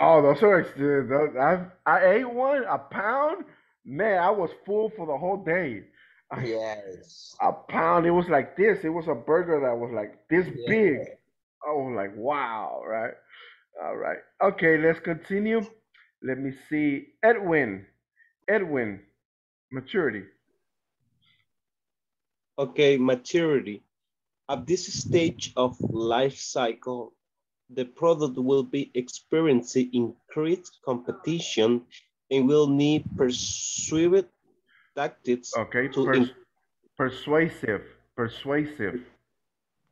Oh, those are those, I I ate one a pound. Man, I was full for the whole day. Yes. A pound. It was like this. It was a burger that was like this Yeah. big. I was like, wow, right? All right. Okay, let's continue. Let me see. Edwin. Edwin. Maturity. Okay, maturity. At this stage of life cycle, the product will be experiencing increased competition and will need persuasive tactics Okay. to Pers- persuasive. Persuasive.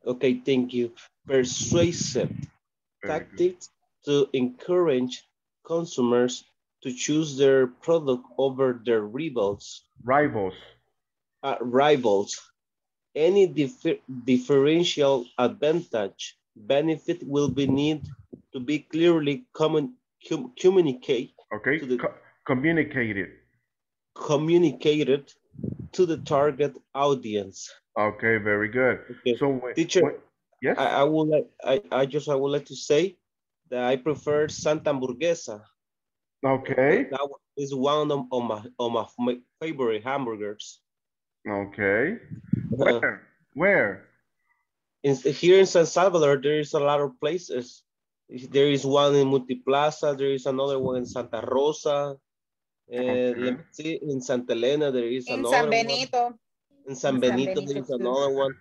Okay, thank you. Persuasive tactics to encourage consumers to choose their product over their rivals. Rivals. Uh, rivals. Any differ differential advantage benefit will be need to be clearly commun com communicate Okay, to the, Co communicated. communicated to the target audience. Okay, very good. Okay. So when, Teacher, when- yes, I, I would like I, I just I would like to say that I prefer Santa Hamburguesa. okay, that is one of, of my of my favorite hamburgers. okay. Uh, Where? Where? in, here in San Salvador, there is a lot of places. There is one in Multiplaza, there is another one in Santa Rosa. And let me see, in Santa Elena, there is In another San one. In San Benito. In San Benito, Benito there is another one.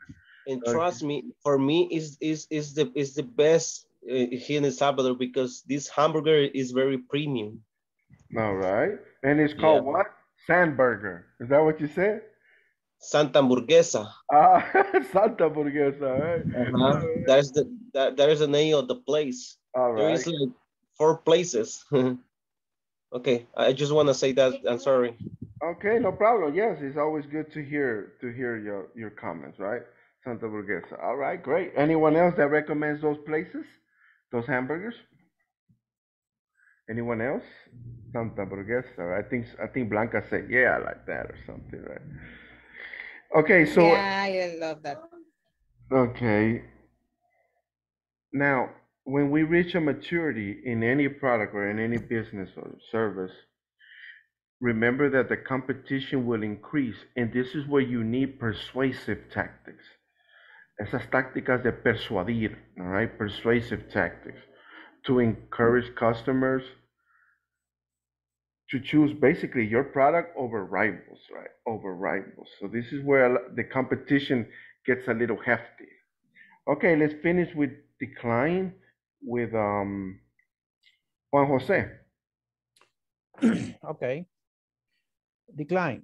And Okay. trust me, for me, is is is the is the best uh, here in El Salvador because this hamburger is very premium. All right. And it's called Yeah. what? Sandburger. Is that what you said? Santa Hamburguesa. Ah, Santa Burguesa, right? Uh-huh. That's the that, that is the name of the place. All There right. is like four places. okay, I just want to say that. I'm sorry. Okay, no problem. Yes, it's always good to hear to hear your your comments, right? Santa Burguesa. All right, great. Anyone else that recommends those places, those hamburgers? Anyone else? Santa Burguesa. I think I think Blanca said, yeah, I like that or something, right? Okay, so yeah, I love that. okay. Now, when we reach a maturity in any product or in any business or service, remember that the competition will increase, and this is where you need persuasive tactics. Esas tácticas de persuadir, all right? Persuasive tactics to encourage customers to choose basically your product over rivals, right? Over rivals. So this is where the competition gets a little hefty. Okay, let's finish with decline with um Juan Jose. Okay. Decline.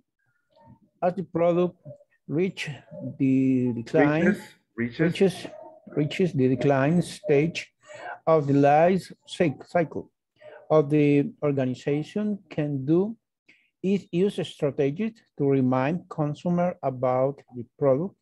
As the product reach the decline, Reaches, reaches, reaches, reaches the decline stage of the life cycle of the organization can do is use strategies to remind consumer about the product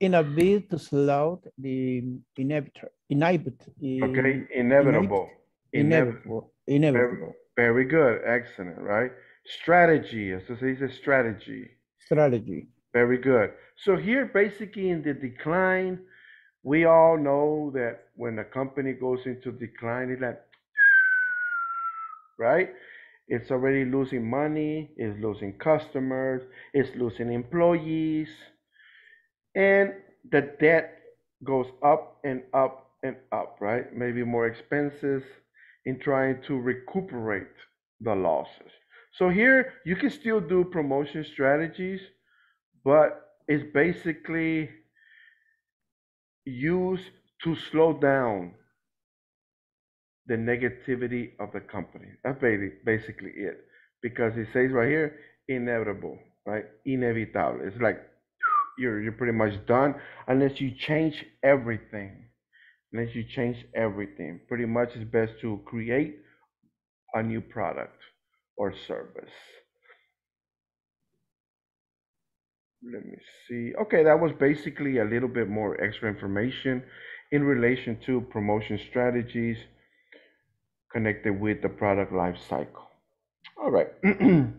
in a bid to slow the inevitable, inevitable, okay, inevitable. inevitable, Very, inevitable very good, excellent, right? Strategy, eso se dice strategy. strategy. Very good. So here, basically in the decline, we all know that when a company goes into decline, it's like, right? It's already losing money, it's losing customers, it's losing employees, and the debt goes up and up and up, right? Maybe more expenses in trying to recuperate the losses. So here you can still do promotion strategies, but it's basically used to slow down the negativity of the company. That's ba- basically it. Because it says right here, inevitable, right? Inevitable. It's like you're you're pretty much done unless you change everything. Unless you change everything. Pretty much it's best to create a new product or service. Let me see. Okay, that was basically a little bit more extra information in relation to promotion strategies connected with the product life cycle. All right.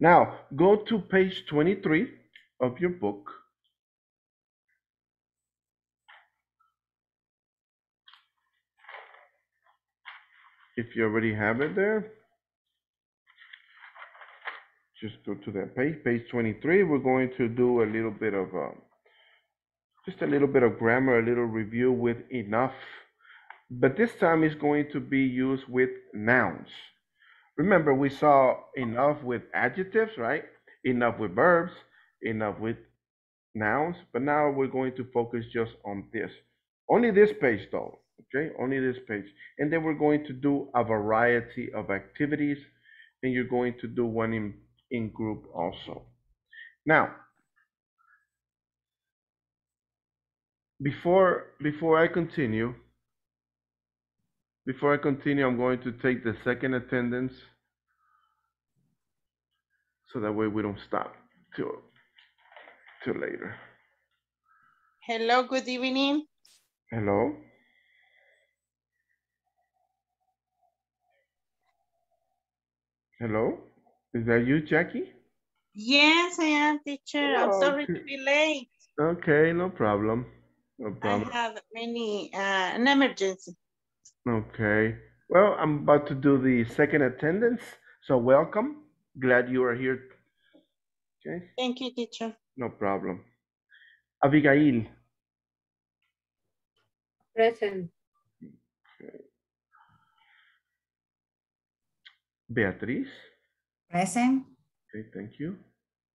now, go to page 23 of your book. If you already have it there, just go to that page, page 23. We're going to do a little bit of, um, just a little bit of grammar, a little review with enough. But this time it's going to be used with nouns. Remember, we saw enough with adjectives, right? Enough with verbs, enough with nouns. But now we're going to focus just on this. Only this page, though. Okay, only this page. And then we're going to do a variety of activities, and you're going to do one in, in group also. Now, before before I continue, before I continue, I'm going to take the second attendance so that way we don't stop till till later. Hello, good evening. Hello? Hello? Is that you, Jackie? Yes, I am teacher. I'm Oh, sorry to be late. Okay, no problem. No problem. I have many, uh, an emergency. Okay. Well, I'm about to do the second attendance. So welcome. Glad you are here. Okay, Thank you, teacher. no problem. Abigail. Present. Beatriz. Present. Okay, thank you.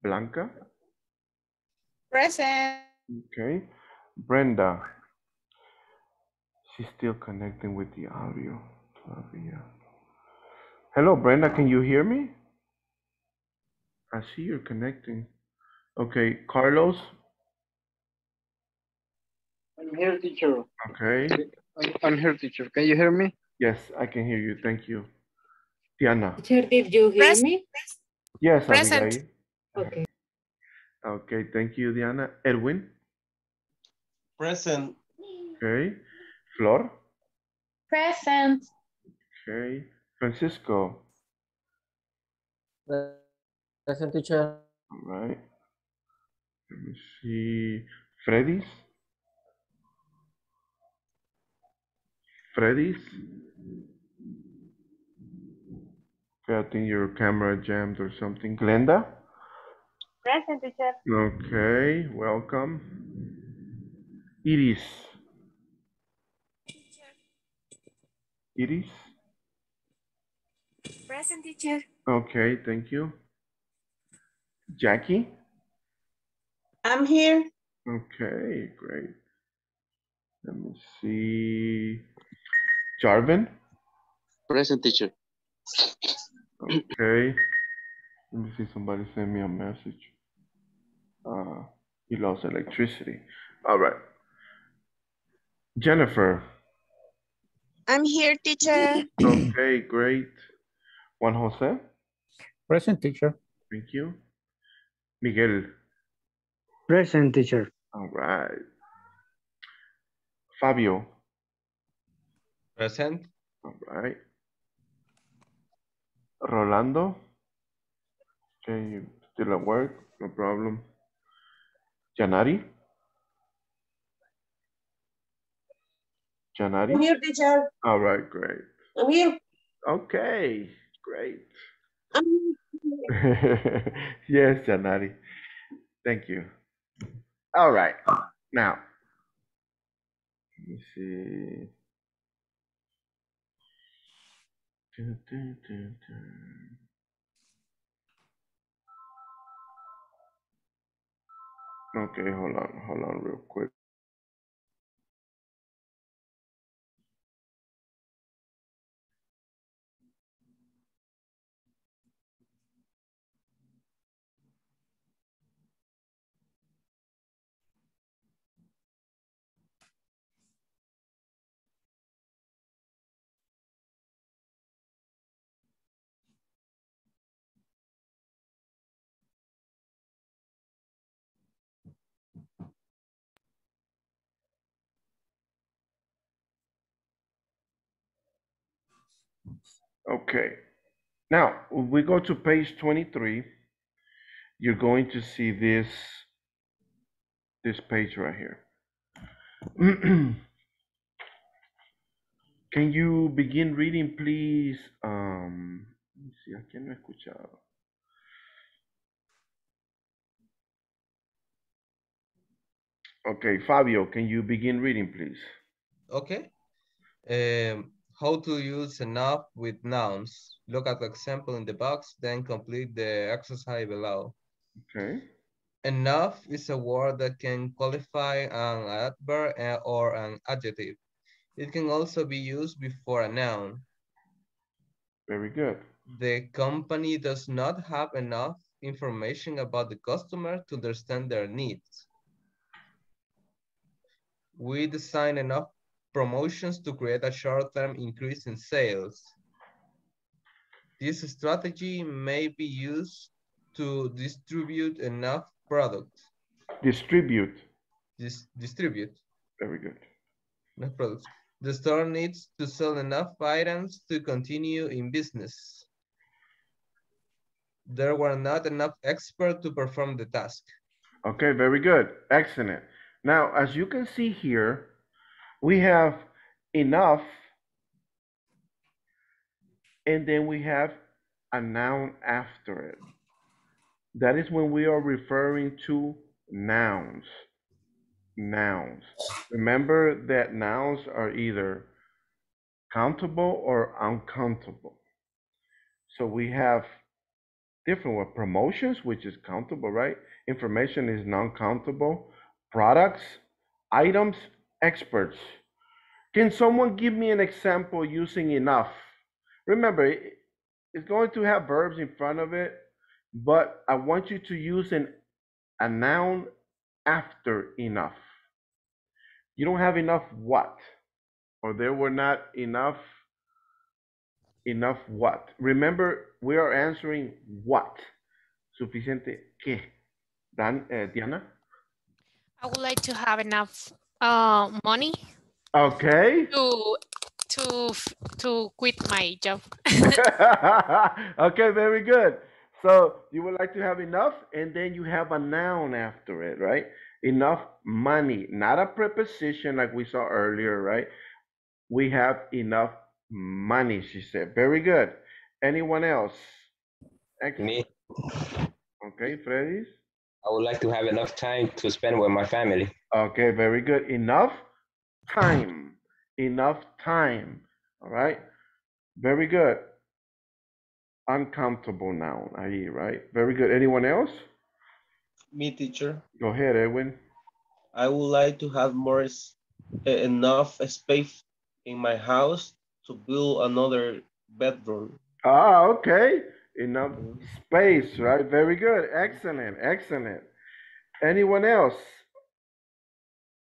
Blanca. Present. Okay. Brenda. She's still connecting with the audio. Flavia. Hello, Brenda, can you hear me? I see you're connecting. Okay, Carlos. I'm here, teacher. Okay. I'm, I'm here, teacher. Can you hear me? Yes, I can hear you. Thank you. Diana. Teacher, did you hear me? Yes, Present. Abigail. Okay. Okay, thank you, Diana. Edwin. Present. Okay. Flor. Present. Okay. Francisco. Present teacher. All right. Let me see. Freddy's. Freddy's. Okay, I think your camera jammed or something. Glenda. Present teacher. Okay, welcome. Iris. Iris. Present teacher. Okay, thank you. Jackie. I'm here. Okay, great. Let me see. Jarvin. Present teacher. Okay. Let me see. Somebody sent me a message. Uh, he lost electricity. All right. Jennifer. I'm here, teacher. Okay, great. Juan Jose. Present teacher. Thank you. Miguel. Present teacher. All right. Fabio. Present. All right. Rolando. Okay, still at work, no problem. Janari. Janari. I'm here, teacher. All right, great. I'm here. Okay, great. I'm yes, Janari. Thank you. All right. Now, let me see. Dun, dun, dun. Okay, hold on, hold on real quick. Okay. Now, when we go to page 23, you're going to see this this page right here. Can you begin reading, please? Um. Okay, Fabio, can you begin reading, please? Okay. Um, how to use enough with nouns. Look at the example in the box, then complete the exercise below. Okay. Enough is a word that can qualify an adverb or an adjective. It can also be used before a noun. Very good. The company does not have enough information about the customer to understand their needs. We design enough promotions to create a short-term increase in sales. This strategy may be used to distribute enough products. Distribute. Dis distribute Very good. enough products. The store needs to sell enough items to continue in business. There were not enough experts to perform the task. Okay, very good. Excellent. Now, as you can see here, we have enough, and then we have a noun after it. That is when we are referring to nouns. Nouns. Remember that nouns are either countable or uncountable. So we have different one. Promotions, which is countable, right? Information is non-countable. Products, items, experts. Can someone give me an example using enough? Remember, it's going to have verbs in front of it, but I want you to use an, a noun after enough. You don't have enough what? Or there were not enough enough what? Remember, we are answering what? Suficiente qué? Dan, eh, Diana? I would like to have enough uh, money Okay. to to to quit my job. okay, very good. So you would like to have enough, and then you have a noun after it, right? Enough money, not a preposition like we saw earlier, right? We have enough money, she said. Very good. Anyone else? Me, Okay, Freddy's. I would like to have enough time to spend with my family. Okay, very good. Enough time. Enough time. All right. Very good. Uncountable noun, ahí, right? Very good. Anyone else? Me, teacher. Go ahead, Edwin. I would like to have more s- enough space in my house to build another bedroom. Ah, okay. Enough mm-hmm. space, right? Very good. Excellent. Excellent. Anyone else?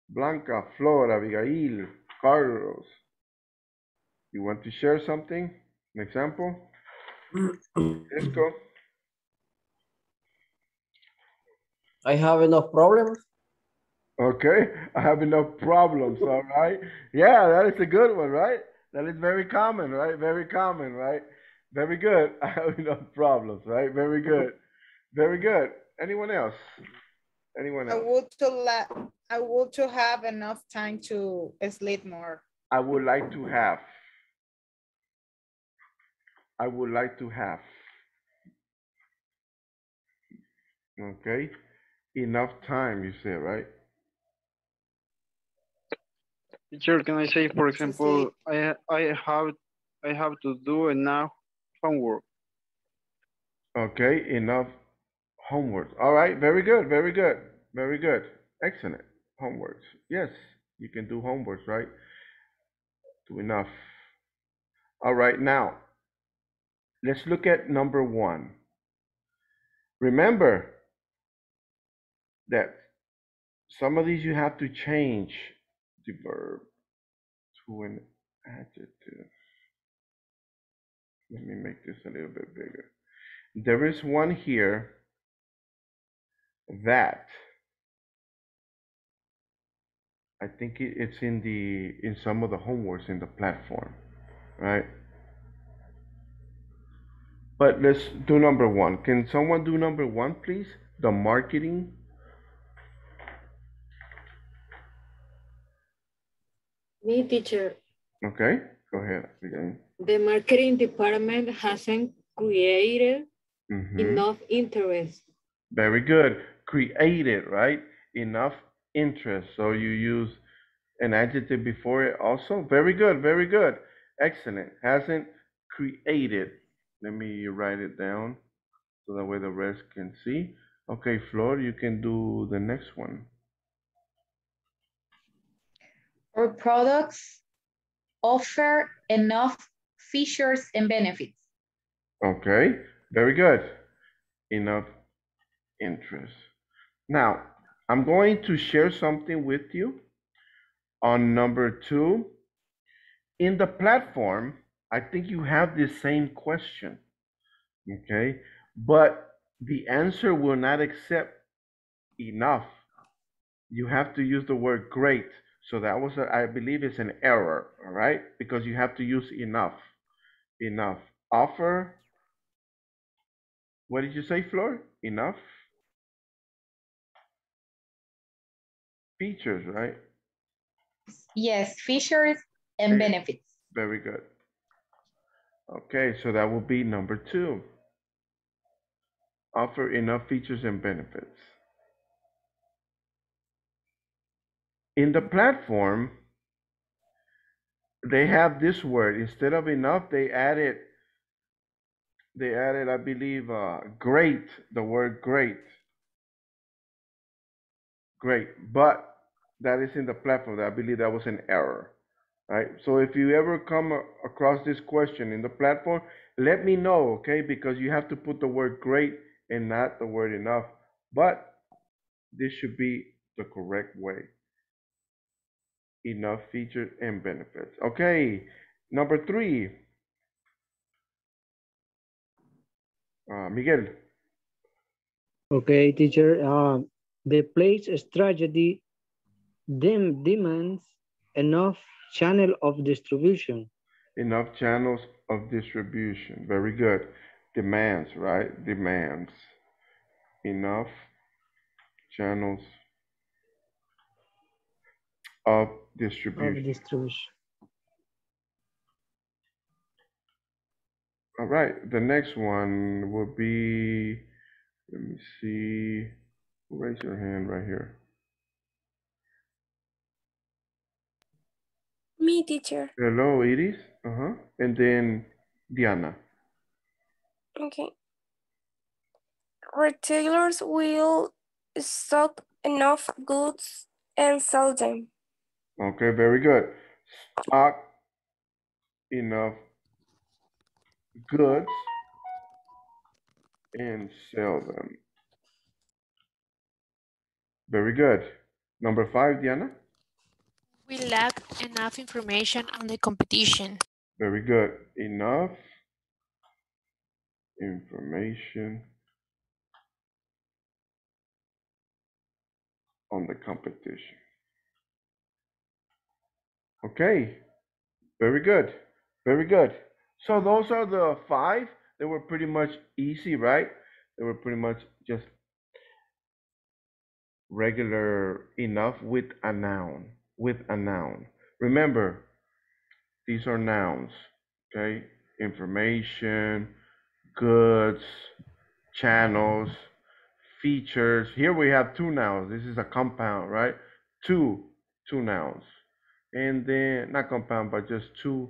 Blanca, Flora, Abigail, Carlos. You want to share something? An example? Let's go. I have enough problems. Okay, I have enough problems, all right? Yeah, that is a good one, right? That is very common, right? Very common, right? Very good. I have enough problems, right? Very good. Very good. Anyone else? Anyone I else? would to la, I would to have enough time to sleep more. I would like to have. I would like to have. Okay, enough time, you said, right? Teacher, can I say, for example, I I have I have to do enough homework. Okay, enough homework. All right, very good, very good, very good. Excellent. Homeworks. Yes, you can do homeworks, right? Do enough. All right, now let's look at number one. Remember that some of these you have to change the verb to an adjective. Let me make this a little bit bigger. There is one here that I think it's in the in some of the homeworks in the platform, right? But let's do number one. Can someone do number one, please? The marketing. Me, teacher, Okay, go ahead. Again. The marketing department hasn't created Mhm. enough interest. Very good. Created, right? Enough interest. So you use an adjective before it also. Very good, very good. Excellent. Hasn't created. Let me write it down so that way the rest can see. Okay, Flor, you can do the next one. Our products offer enough features and benefits. Okay, very good. Enough interest. Now, I'm going to share something with you on number two, in the platform, I think you have the same question. Okay. But the answer will not accept enough. You have to use the word great. So that was, a, I believe, it's an error. All right. Because you have to use enough. Enough. Offer. What did you say, Flor? Enough. Features, right? Yes, features and Okay. benefits. Very good. Okay, so that will be number two. Offer enough features and benefits. In the platform, they have this word. Instead of enough, they added, they added, I believe, uh, great, the word great. Great, but that is in the platform. I believe that was an error. Right. So if you ever come across this question in the platform, let me know, okay? Because you have to put the word great and not the word enough. But this should be the correct way. Enough features and benefits. Okay. Number three. Uh, Miguel. Okay, teacher. Um, the place strategy dem demands enough channel of distribution. Enough channels of distribution. Very good. Demands, right? Demands. Enough channels of Of distribution. distribution. All right. The next one will be, let me see. Raise your hand right here. Me, teacher. Hello, Iris. Uh-huh. And then Diana. Okay. Retailers will stock enough goods and sell them. Okay, very good. Stock enough goods and sell them. Very good. Number five, Diana. We lack enough information on the competition. Very good. Enough information on the competition. Okay. Very good. Very good. So those are the five. They were pretty much easy, right? They were pretty much just regular enough with a noun. With a noun. Remember, these are nouns. Okay. Information, goods, channels, features. Here we have two nouns. This is a compound, right? Two, two nouns. And then not compound, but just two,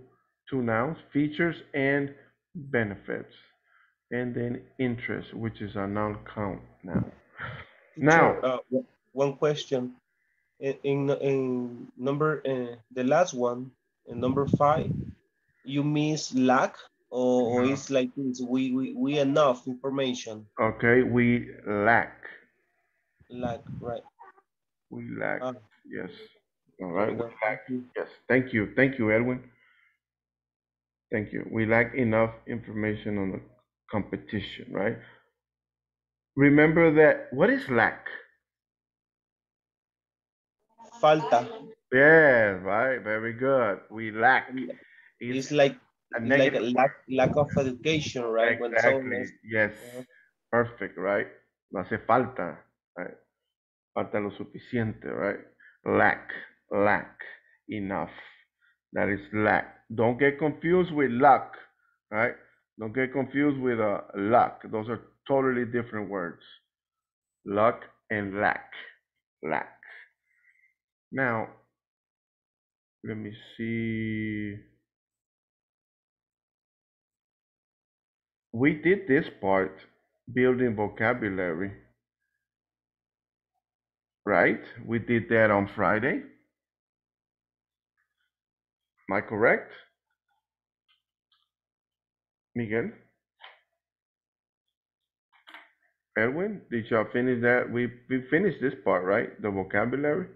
two nouns, features and benefits. And then interest, which is a noun count now. Now, uh, one- question. In, in, in number, uh, the last one, in number five, you miss lack or, or it's like this, we, we, we enough information, okay, we lack. lack, right? We lack. Ah. Yes. All right. We lack. Yes. Thank you. Thank you, Edwin. Thank you. We lack enough information on the competition, right? Remember that. What is lack? Falta. Yeah, right. Very good. We lack. It's like, a it's like lack, lack of education, right? Exactly. Yes. Yeah. Perfect, right? No hace falta, right? Falta lo suficiente, right? Lack, lack, enough. That is lack. Don't get confused with luck, right? Don't get confused with uh, luck. Those are totally different words. Luck and lack, lack. Now, let me see. We did this part, building vocabulary. Right? We did that on Friday. Am I correct? Miguel? Edwin, did y'all finish that? We we finished this part, right? The vocabulary.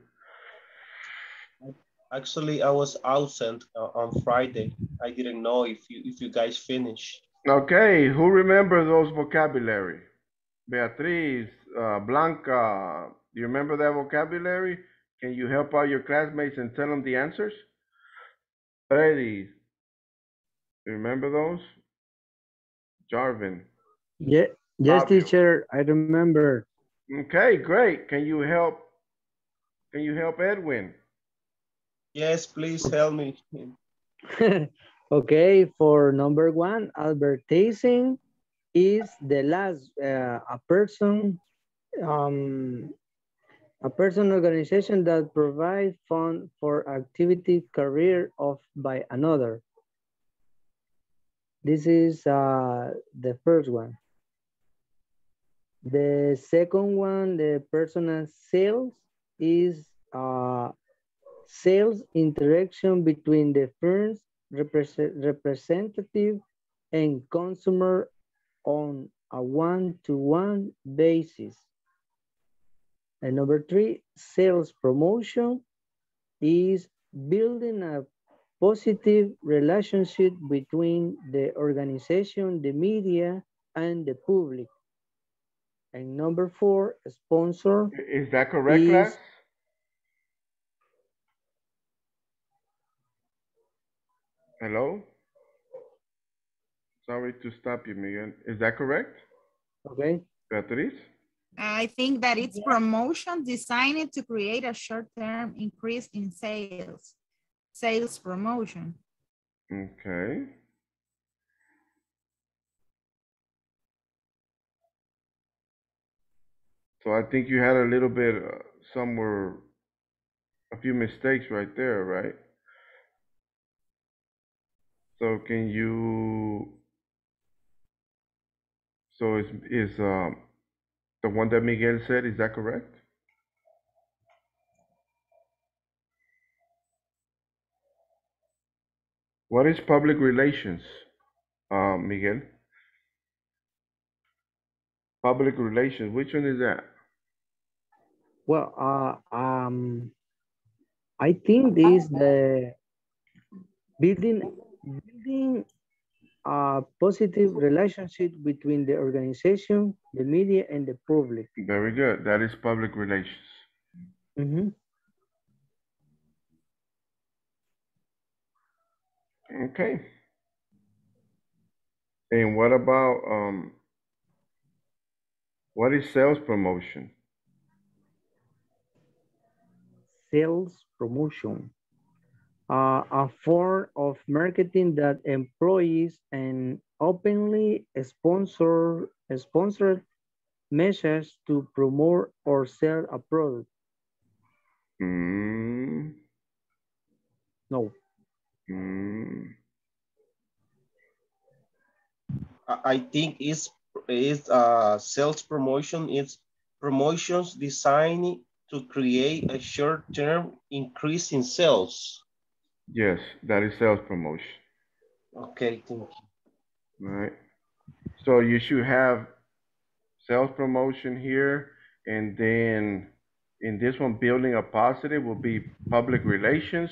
Actually, I was absent uh, on Friday. I didn't know if you if you guys finished. Okay, who remember those vocabulary? Beatriz, uh, Blanca, do you remember that vocabulary? Can you help out your classmates and tell them the answers? Freddy, you remember those? Jarvin. Yeah, yes, Fabio. teacher, I remember. Okay, great. Can you help? Can you help Edwin? Yes, please help me. okay, for number one, advertising is the last, uh, a person, um, a person organization that provide fund for activity career of by another. This is uh, the first one. The second one, the personal sales is uh, sales interaction between the firm's represent representative and consumer on a one-to-one basis. And number three, sales promotion is building a positive relationship between the organization, the media, and the public. And number four, sponsor. Is that correct, is-? Hello? Sorry to stop you, Miguel. Is that correct? Okay. Beatriz? I think that it's promotion designed to create a short-term increase in sales. Sales promotion. Okay. So I think you had a little bit uh, somewhere, a few mistakes right there, right? So can you, so it's, is, um, the one that Miguel said, is that correct? What is public relations, uh, Miguel? Public relations, which one is that? Well, uh, um, I think this the building building a positive relationship between the organization, the media, and the public. Very good. That is public relations. Mhm. Okay. And what about um what is sales promotion? Sales promotion. Uh, a form of marketing that employees and openly sponsor sponsored measures to promote or sell a product. Mm, No. mm, I I think it's is uh sales promotion. It's promotions designed to create a short-term increase in sales. Yes, that is sales promotion. Okay, thank you. Right. So you should have sales promotion here and then in this one, building a positive will be public relations.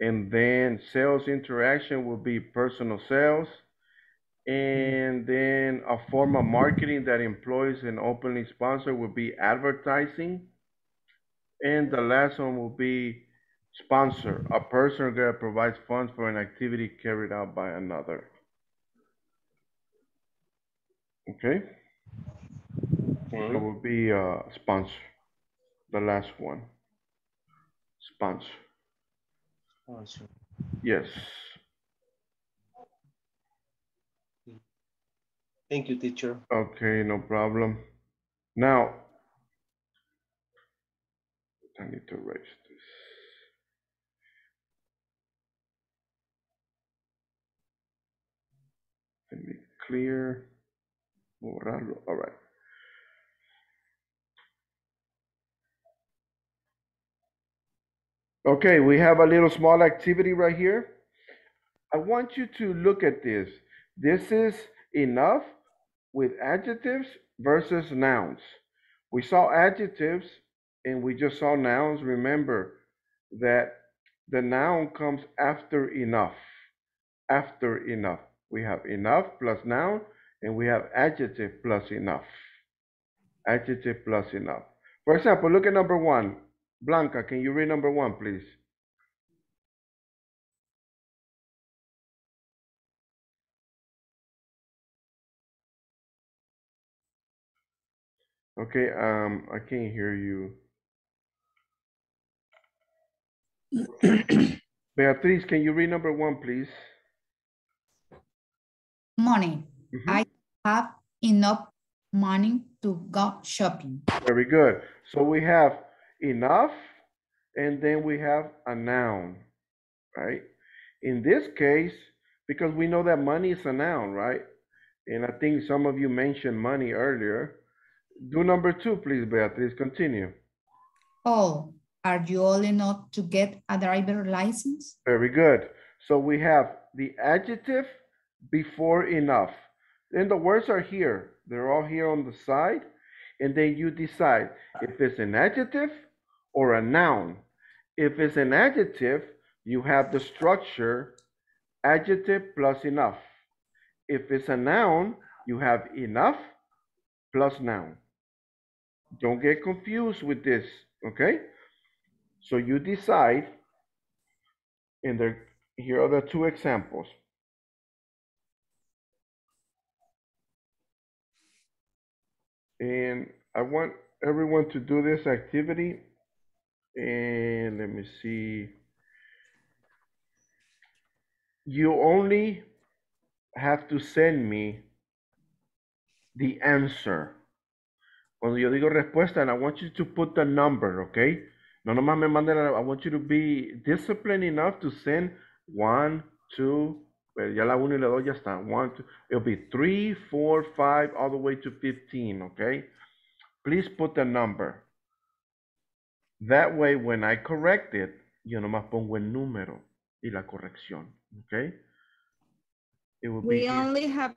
And then sales interaction will be personal sales. And then a form of marketing that employs an openly sponsor will be advertising. And the last one will be sponsor, a person that provides funds for an activity carried out by another. Okay? That will be uh, sponsor, the last one. Sponsor. Sponsor. Yes. Thank you, teacher. Okay, no problem. Now, I need to erase this. Let me clear. Borrarlo. All right. Okay, we have a little small activity right here. I want you to look at this. This is enough with adjectives versus nouns. We saw adjectives and we just saw nouns. Remember that the noun comes after enough. After enough. We have enough plus noun, and we have adjective plus enough. Adjective plus enough. For example, look at number one. Blanca, can you read number one, please? Okay, um, I can't hear you. Beatriz, can you read number one, please? Money. Mhm. I have enough money to go shopping. Very good. So we have enough, and then we have a noun, right? In this case, because we know that money is a noun, right? And I think some of you mentioned money earlier. Do number two, please, Beatriz. Continue. Oh, are you old enough to get a driver license? Very good. So we have the adjective before enough. Then the words are here. They're all here on the side. And then you decide if it's an adjective or a noun. If it's an adjective, you have the structure adjective plus enough. If it's a noun, you have enough plus noun. Don't get confused with this, okay? So you decide, and there, here are the two examples. And I want everyone to do this activity. And let me see. You only have to send me the answer. Cuando yo digo respuesta, and I want you to put the number, okay? No nomás me manden, I want you to be disciplined enough to send one, two, well, ya la uno y la dos ya está. One, two, it'll be three, four, five, all the way to 15, okay? Please put the number. That way, when I correct it, yo nomás pongo el número y la corrección, okay? It will be We here. only have,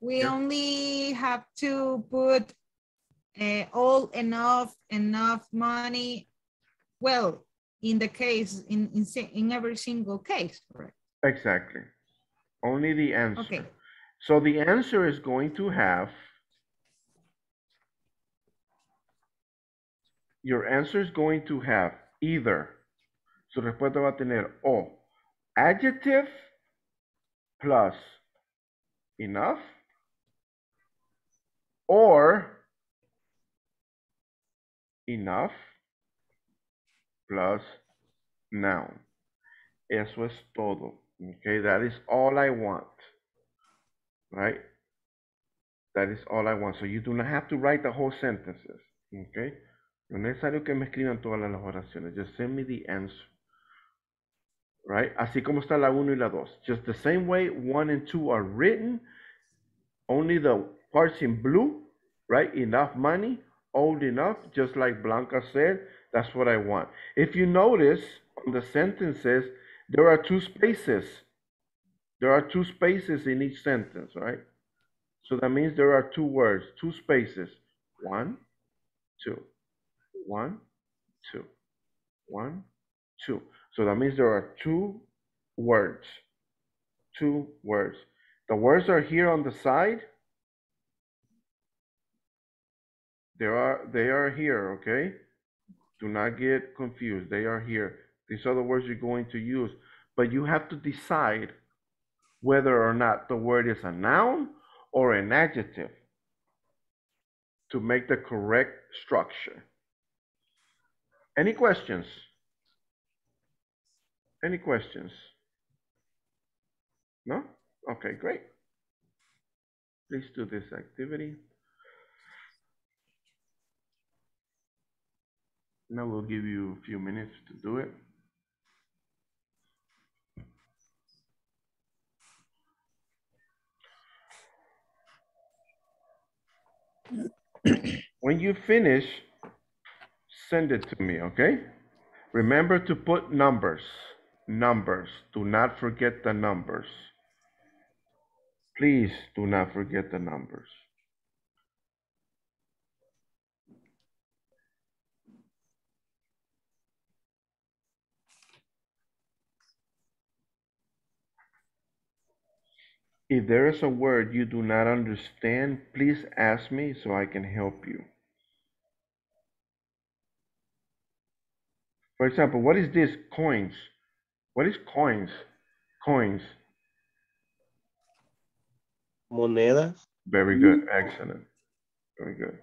we Yeah. only have to put uh, all enough, enough money. Well, in the case, in, in, in every single case, correct? Exactly. Only the answer. Okay. So the answer is going to have your answer is going to have either su respuesta va a tener o adjective plus enough or enough plus noun. Eso es todo. Okay, that is all I want. Right? That is all I want. So you do not have to write the whole sentences. Okay? No es necesario que me escriban todas las oraciones. Just send me the answer. Right? Así como está la 1 y la 2. Just the same way 1 and 2 are written. Only the parts in blue, right? Enough money, old enough, just like Blanca said. That's what I want. If you notice on the sentences, there are two spaces. There are two spaces in each sentence, right? So that means there are two words, two spaces. One, two. One, two. One, two. So that means there are two words. Two words. The words are here on the side. They are they are here, okay? Do not get confused. They are here. These are the words you're going to use. But you have to decide whether or not the word is a noun or an adjective to make the correct structure. Any questions? Any questions? No? Okay, great. Please do this activity. Now we'll give you a few minutes to do it. When you finish, send it to me, okay? Remember to put numbers. Numbers. Do not forget the numbers. Please do not forget the numbers. If there is a word you do not understand, please ask me so I can help you. For example, what is this? Coins. What is coins? Coins. Moneda. Very good. Excellent. Very good.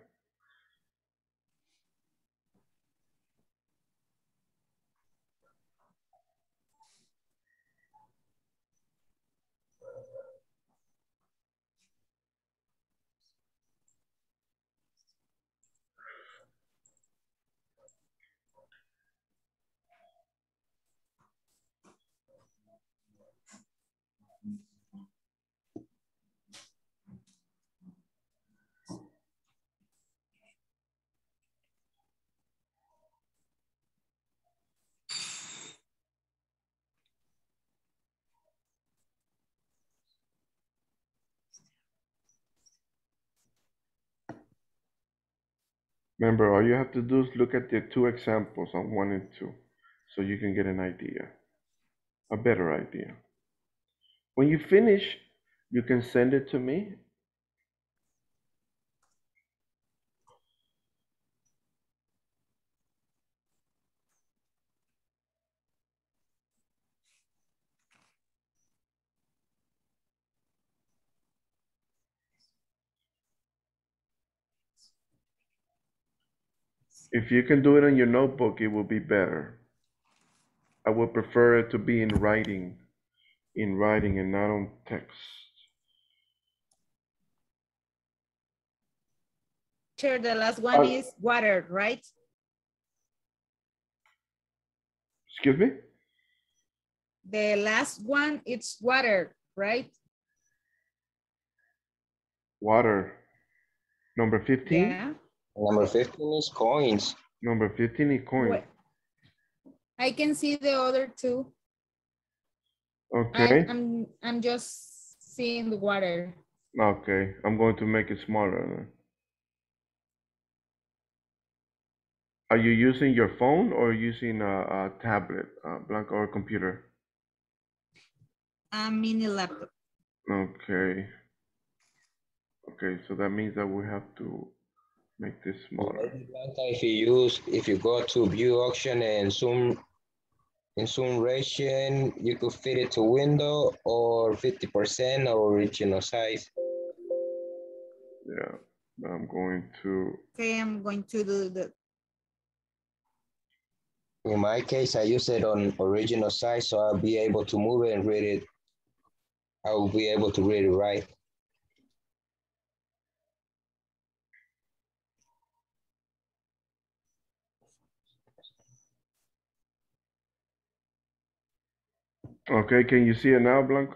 Remember, all you have to do is look at the two examples on one and two, so you can get an idea, a better idea. When you finish, you can send it to me. If you can do it on your notebook, it will be better. I would prefer it to be in writing, in writing and not on text. Chair, the last one Uh, is water, right? Excuse me? The last one, it's water, right? Water. Number 15? Yeah. Number 15 is coins. Number 15 is coins. Wait. I can see the other two. Okay. I, I'm, I'm just seeing the water. Okay. I'm going to make it smaller. then. Are you using your phone or using a, a tablet, uh, Blanca, or a computer? A mini laptop. Okay. Okay, so that means that we have to make this smaller. If you use, if you go to view auction and zoom, in zoom ratio, you could fit it to window or 50% or original size. Yeah, I'm going to, Okay, I'm going to do the, In my case, I use it on original size, so I'll be able to move it and read it. I will be able to read it right. Okay, can you see it now, Blanca?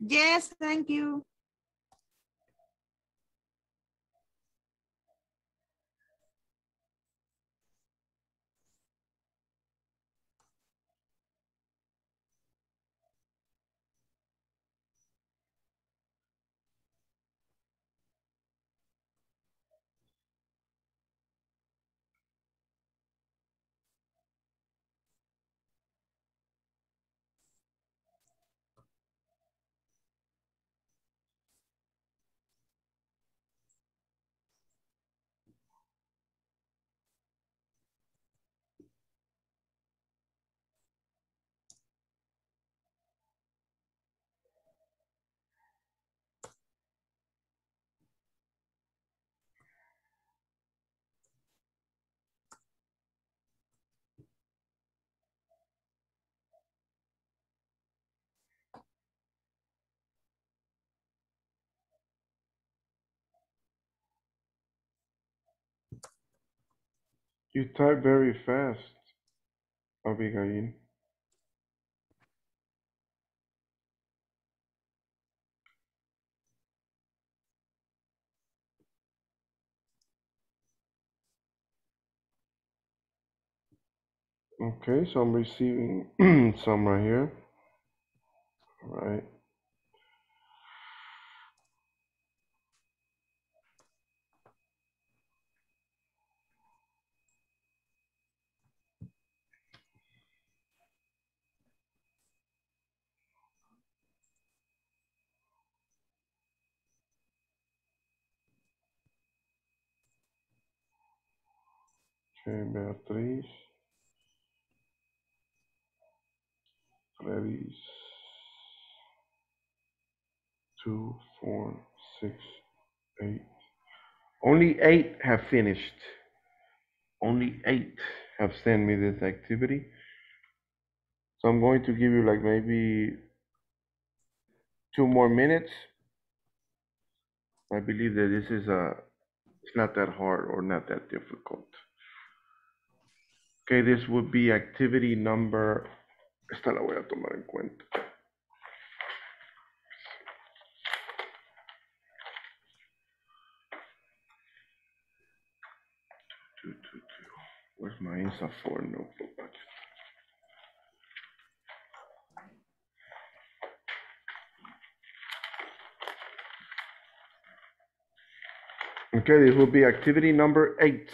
yes, thank you. You type very fast, Abigail. Okay, so I'm receiving some right here. All right. Two, four, six, eight. Only eight have finished. Only eight have sent me this activity. So I'm going to give you like maybe two more minutes. I believe that this is a, it's not that hard or not that difficult. Okay, this would be activity number, esta la voy a tomar en cuenta. Where's my INSA 4 notebook? Okay, this will be activity number eight.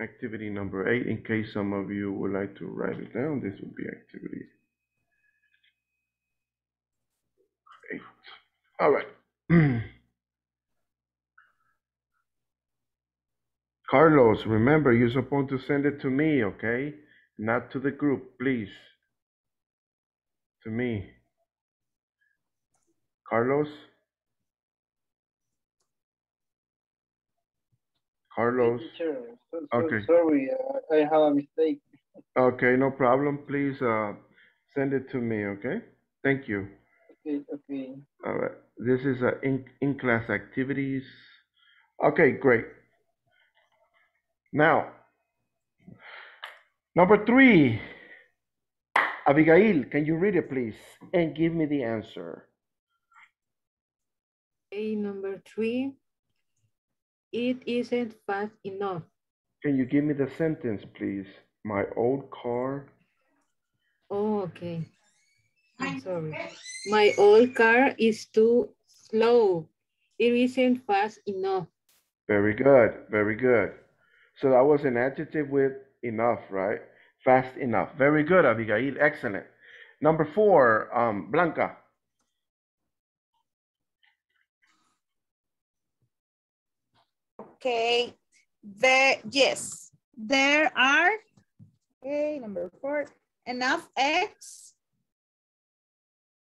Activity number eight, in case some of you would like to write it down, this would be activity eight. All right. Carlos, remember, you're supposed to send it to me, okay? Not to the group, please. To me. Carlos? Carlos? Teacher, so, so, Okay. sorry, uh, I have a mistake. Okay, no problem. Please uh, send it to me, okay? Thank you. Okay, okay. All right. This is uh, in, in-class activities. Okay, great. Now, number three. Abigail, can you read it, please? And give me the answer. Okay, number three. It isn't fast enough. Can you give me the sentence, please? My old car. Oh, okay. I'm sorry. My old car is too slow. It isn't fast enough. Very good, very good. So that was an adjective with enough, right? Fast enough. Very good, Abigail. Excellent. Number four, um, Blanca. Okay, the, yes, there are, okay, number four, enough eggs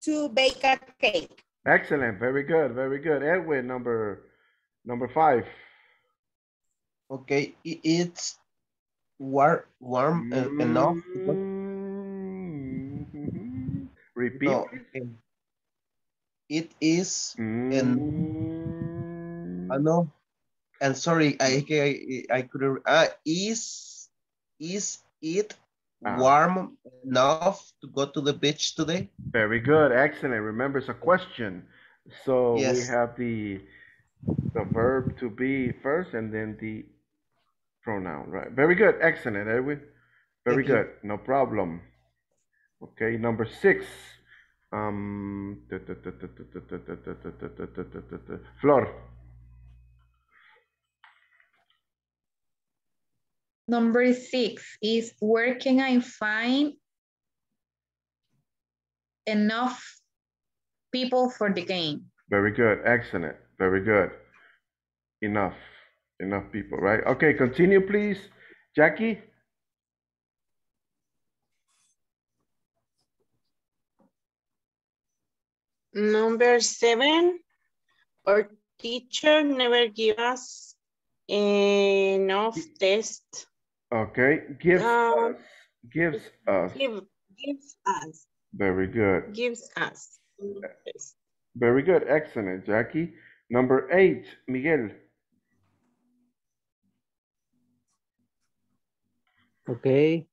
to bake a cake. Excellent. Very good, very good. Edwin, number number five. Okay, it's war warm e- enough. Mm-hmm. Repeat. No, um, it is Mm. en, ah, and sorry, I I, could Uh, is is it uh, warm enough to go to the beach today? Very good, excellent. Remember, it's a question. So yes. we have the the verb to be first, and then the pronoun. Right. Very good, excellent, Edwin. Very Thank good, you. no problem. Okay, number six. Um, Flor. Number six is where can I find enough people for the game? Very good. Excellent. Very good. Enough. Enough people, right? Okay, continue, please. Jackie? Number seven, our teacher never give us enough test. Okay, gives Um, us. Gives us. Give, gives us, Very good. gives us. Very good. Excellent, Jackie. Number eight, Miguel. Okay.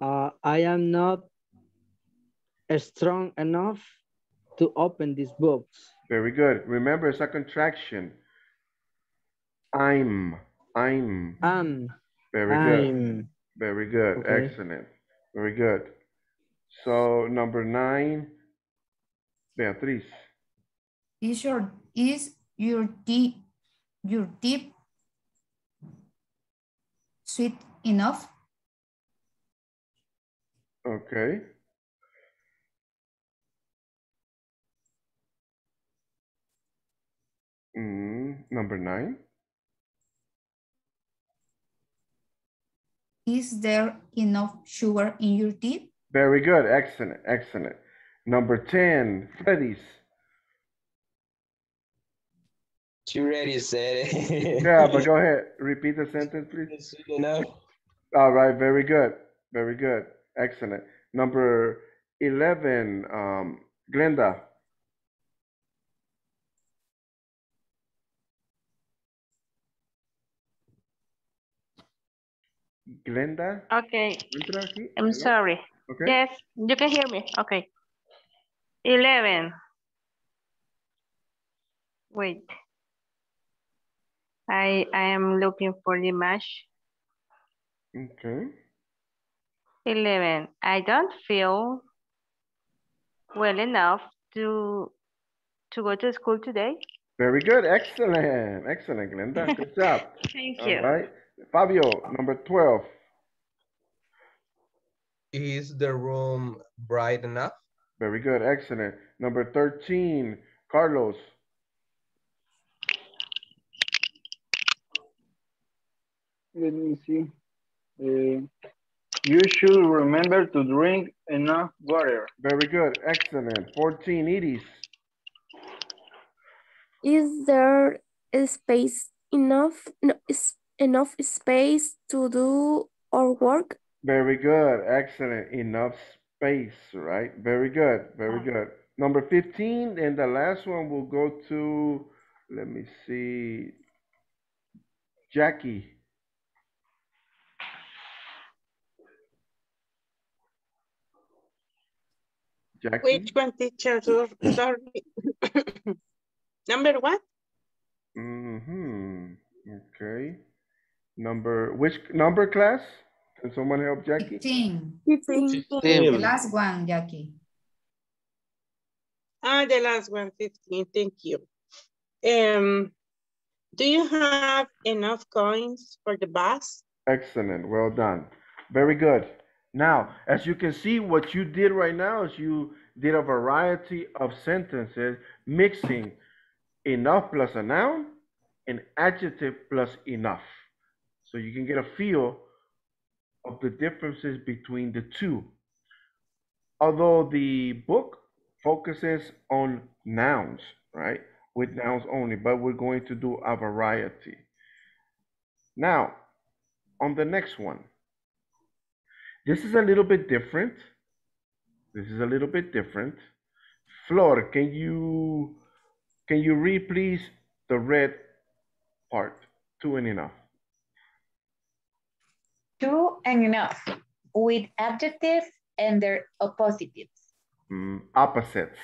Uh, I am not strong enough to open these books. Very good. Remember, it's a contraction. I'm. I'm. I'm. Very good. I'm. Very good. Okay. Excellent. Very good. So number nine, Beatriz. Is your is your deep your deep sweet enough? Okay. Mm, number nine. Is there enough sugar in your tea? Very good. Excellent. Excellent. Number 10, Freddy's. She already said it. Yeah, but go ahead. Repeat the sentence, please. You know? All right. Very good. Very good. Excellent. Number 11, um, Glenda. Glenda. Okay. I'm Hello. sorry. Okay. Yes, you can hear me. Okay. 11. Wait. I I am looking for the image. Okay. 11. I don't feel well enough to to go to school today. Very good. Excellent. Excellent, Glenda. Good job. Thank All you. right. Fabio, number 12. Is the room bright enough? Very good. Excellent. Number 13, Carlos. Let me see. Uh, you should remember to drink enough water. Very good. Excellent. 14, Edis. Is there space enough no, is enough space to do our work? Very good. Excellent. Enough space, right? Very good. Very good. Number 15, and the last one will go to, let me see, Jackie. Jackie? Which one, teacher? Sorry. Number what? Mm-hmm. Okay. Number, which number class? Can someone help Jackie? 15. Fifteen. The last one, Jackie. Ah, the last one, 15. Thank you. Um, do you have enough coins for the bus? Excellent. Well done. Very good. Now, as you can see, what you did right now is you did a variety of sentences mixing enough plus a noun and adjective plus enough. So you can get a feel of the differences between the two. Although the book focuses on nouns, right? With nouns only, but we're going to do a variety. Now, on the next one. This is a little bit different. This is a little bit different. Flor, can you can you read please the red part? Too and enough. And enough with adjectives and their oppositives. Mm, opposites.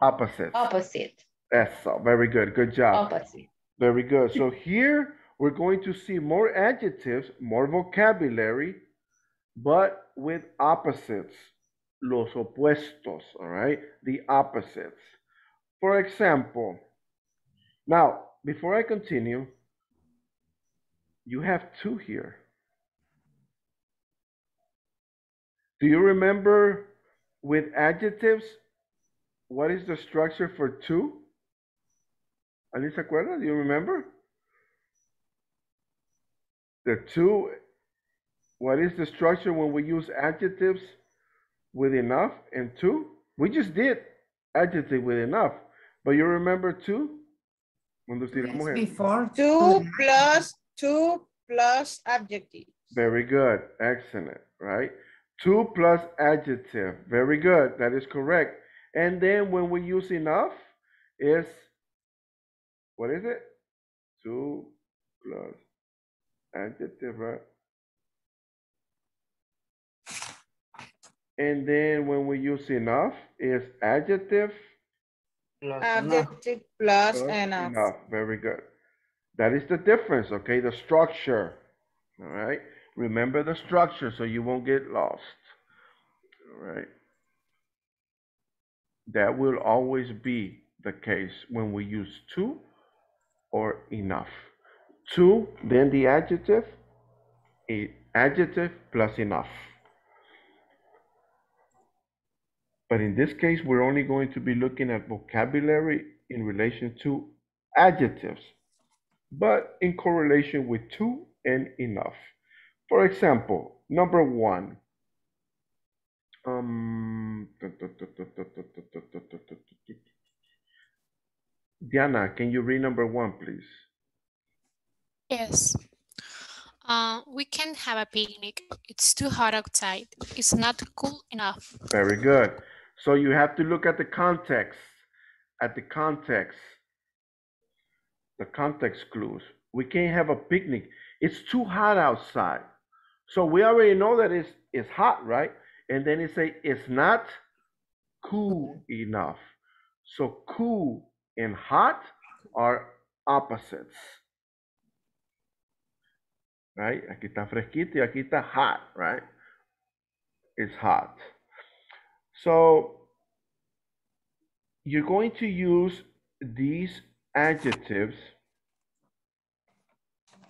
Opposites. Opposite. That's all. Very good. Good job. Opposite. Very good. So here we're going to see more adjectives, more vocabulary, but with opposites. Los opuestos, all right? The opposites. For example, now, before I continue, you have too here. Do you remember with adjectives, what is the structure for too? ¿Alguien se acuerda? Do you remember? The too, what is the structure when we use adjectives with enough and too? We just did adjective with enough, but you remember too? Cuando tiramos el- Before. Too plus, too plus adjective. Very good. Excellent. Right? Too plus adjective. Very good. That is correct. And then when we use enough, is what is it? Too plus adjective, right? And then when we use enough, is adjective Adjective plus plus enough. enough. Very good. That is the difference, okay? The structure. All right. Remember the structure so you won't get lost. All right. That will always be the case when we use too or enough. Too, then the adjective, adjective plus enough. But in this case, we're only going to be looking at vocabulary in relation to adjectives, but in correlation with too and enough. For example, number one. Um, Diana, can you read number one, please? Yes. Uh, we can't have a picnic. It's too hot outside. It's not cool enough. Very good. So you have to look at the context, at the context, the context clues. We can't have a picnic. It's too hot outside. So we already know that it's, it's hot, right? And then it say it's not cool enough. So cool and hot are opposites. Right? Aquí está fresquito y aquí está hot, right? It's hot. So you're going to use these adjectives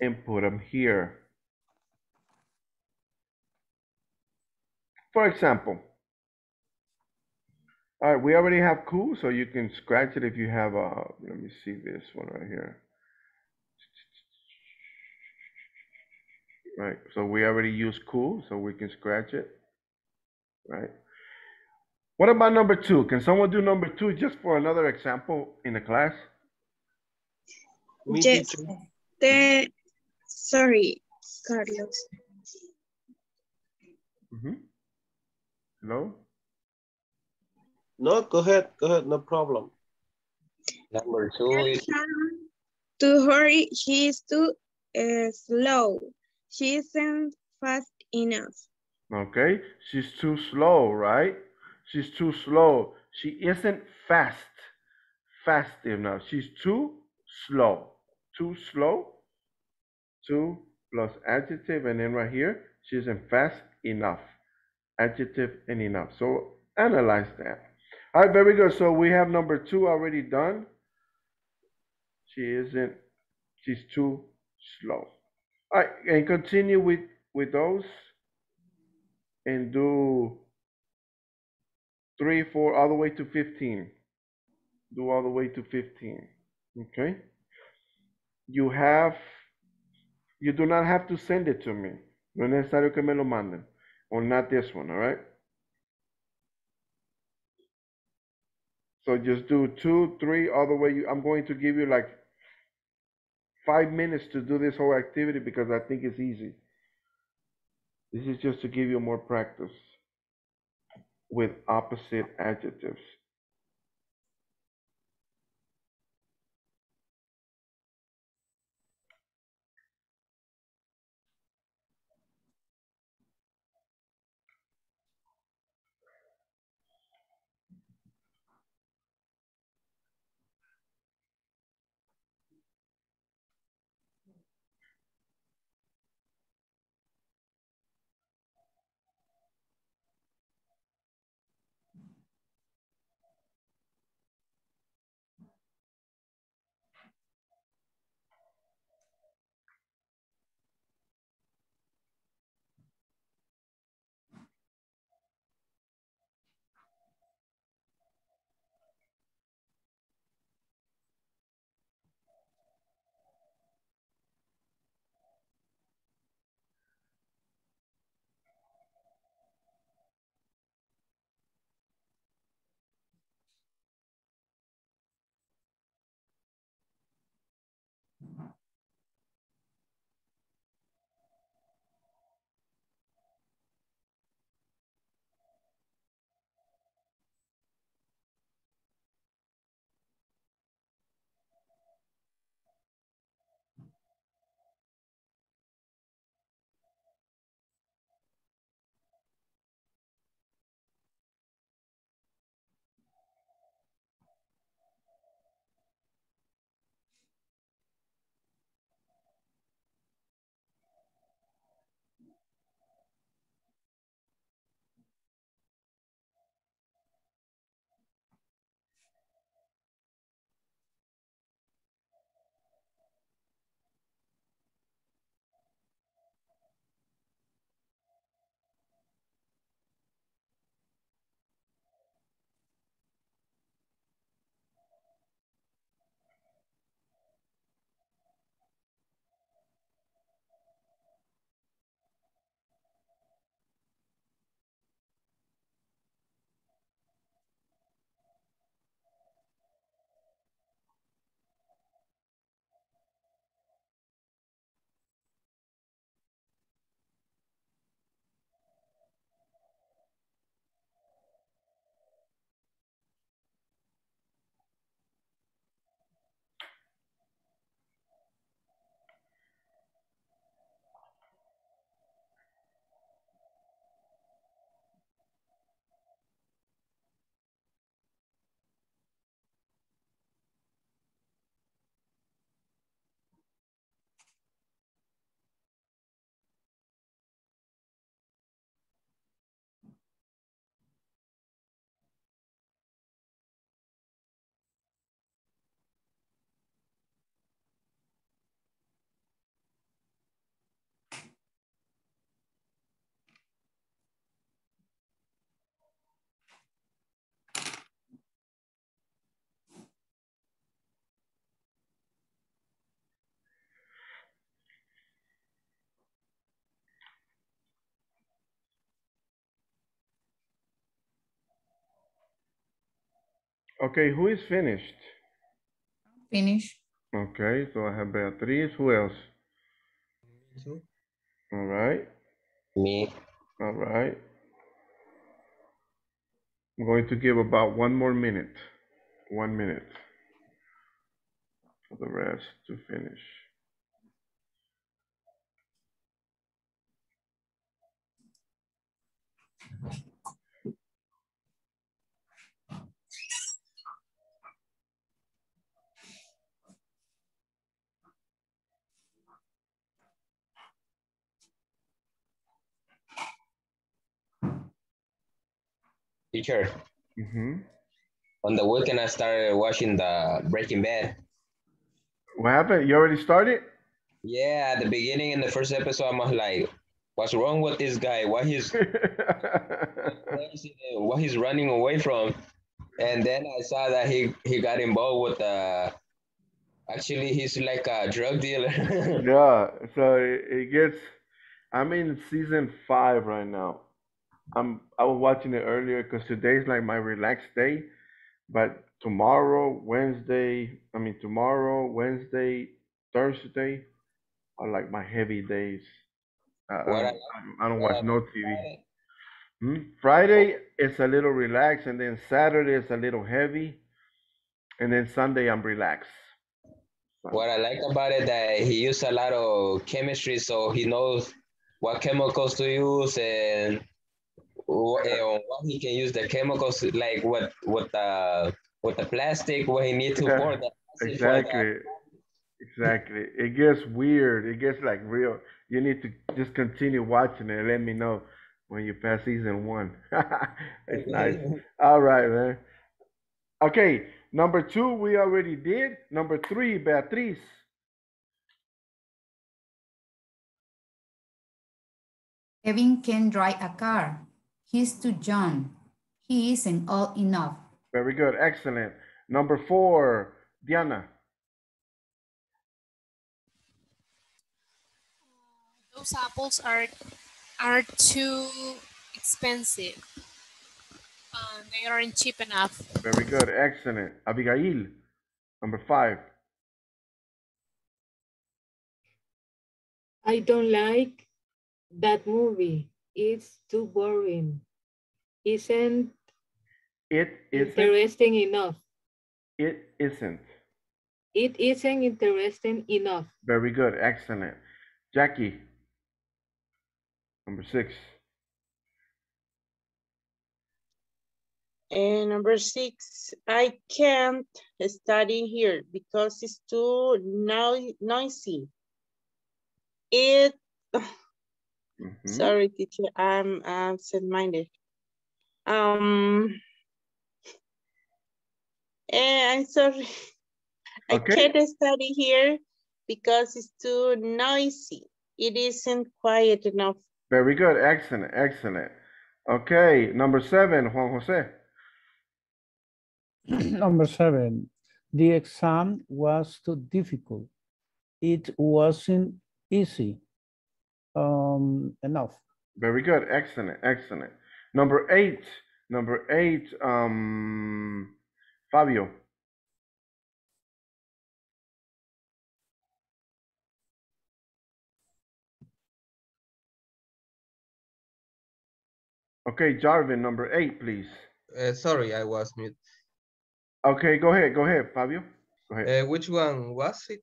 and put them here. For example, all right, we already have cool, so you can scratch it if you have a, let me see this one right here. Right, so we already use cool, so we can scratch it, right? What about number two? Can someone do number two just for another example in the class? Me yes. The, sorry, Carlos. Mm -hmm. Hello? No, go ahead, go ahead, no problem. Number two is... To hurry, she is too uh, slow. She isn't fast enough. Okay, she's too slow, right? She's too slow. She isn't fast, fast enough. She's too slow. Too slow. Too plus adjective, and then right here, she isn't fast enough. Adjective and enough. So analyze that. All right, very good. So we have number two already done. She isn't, she's too slow. All right, and continue with, with those and do three, four, all the way to 15. Do all the way to 15. Okay. You have, you do not have to send it to me. No es necesario que me lo manden. Or not this one, all right? So just do two, three, all the way. You, I'm going to give you like five minutes to do this whole activity because I think it's easy. This is just to give you more practice with opposite adjectives. Okay, who is finished? Finish. Okay, so I have Beatriz. Who else? All right. Me. All right. I'm going to give about one more minute. One minute for the rest to finish. Teacher, hmm on the weekend I started watching the Breaking Bad. What happened? You already started? Yeah, at the beginning in the first episode, I was like, "What's wrong with this guy? Why he's what he's running away from?" And then I saw that he he got involved with the, actually he's like a drug dealer. Yeah, so it, it gets. I'm in season five right now. I'm. I was watching it earlier because today's like my relaxed day, but tomorrow, Wednesday. I mean tomorrow, Wednesday, Thursday are like my heavy days. Uh, I, I- don't, I don't watch no TV. Hmm? Friday it's a little relaxed, and then Saturday it's a little heavy, and then Sunday I'm relaxed. What I like about it that he used a lot of chemistry, so he knows what chemicals to use and wh- on eh, what he can use the chemicals, like what what the with the plastic, what he need to Yeah, pour the acid for the- Exactly. Exactly. It gets weird. It gets like real. You need to just continue watching it. Let me know when you pass season one. it's nice. All right, man. Okay, number two we already did. Number three, Beatriz. Kevin can drive a car. He's too young. He isn't old enough. Very good. Excellent. Number four, Diana. Those apples are are too expensive. Um, they aren't cheap enough. Very good. Excellent. Abigail. Number five. I don't like that movie. It's too boring. Isn't It isn't. interesting enough. It isn't. It isn't interesting enough. Very good. Excellent. Jackie. Number six. And number six, I can't study here because it's too noi- noisy. It, Mm-hmm. sorry, teacher, I'm absent-minded. Um, eh, I'm sorry. I can't study here because it's too noisy. It isn't quiet enough. Very good. Excellent. Excellent. Okay. Number seven, Juan Jose. Number seven, the exam was too difficult. It wasn't easy um, enough. Very good. Excellent. Excellent. Number eight. Number eight, um, Fabio. Okay, Jarvin, number eight, please. Uh, sorry, I was mute. Okay, go ahead. Go ahead, Fabio. Go ahead. Uh, which one was it?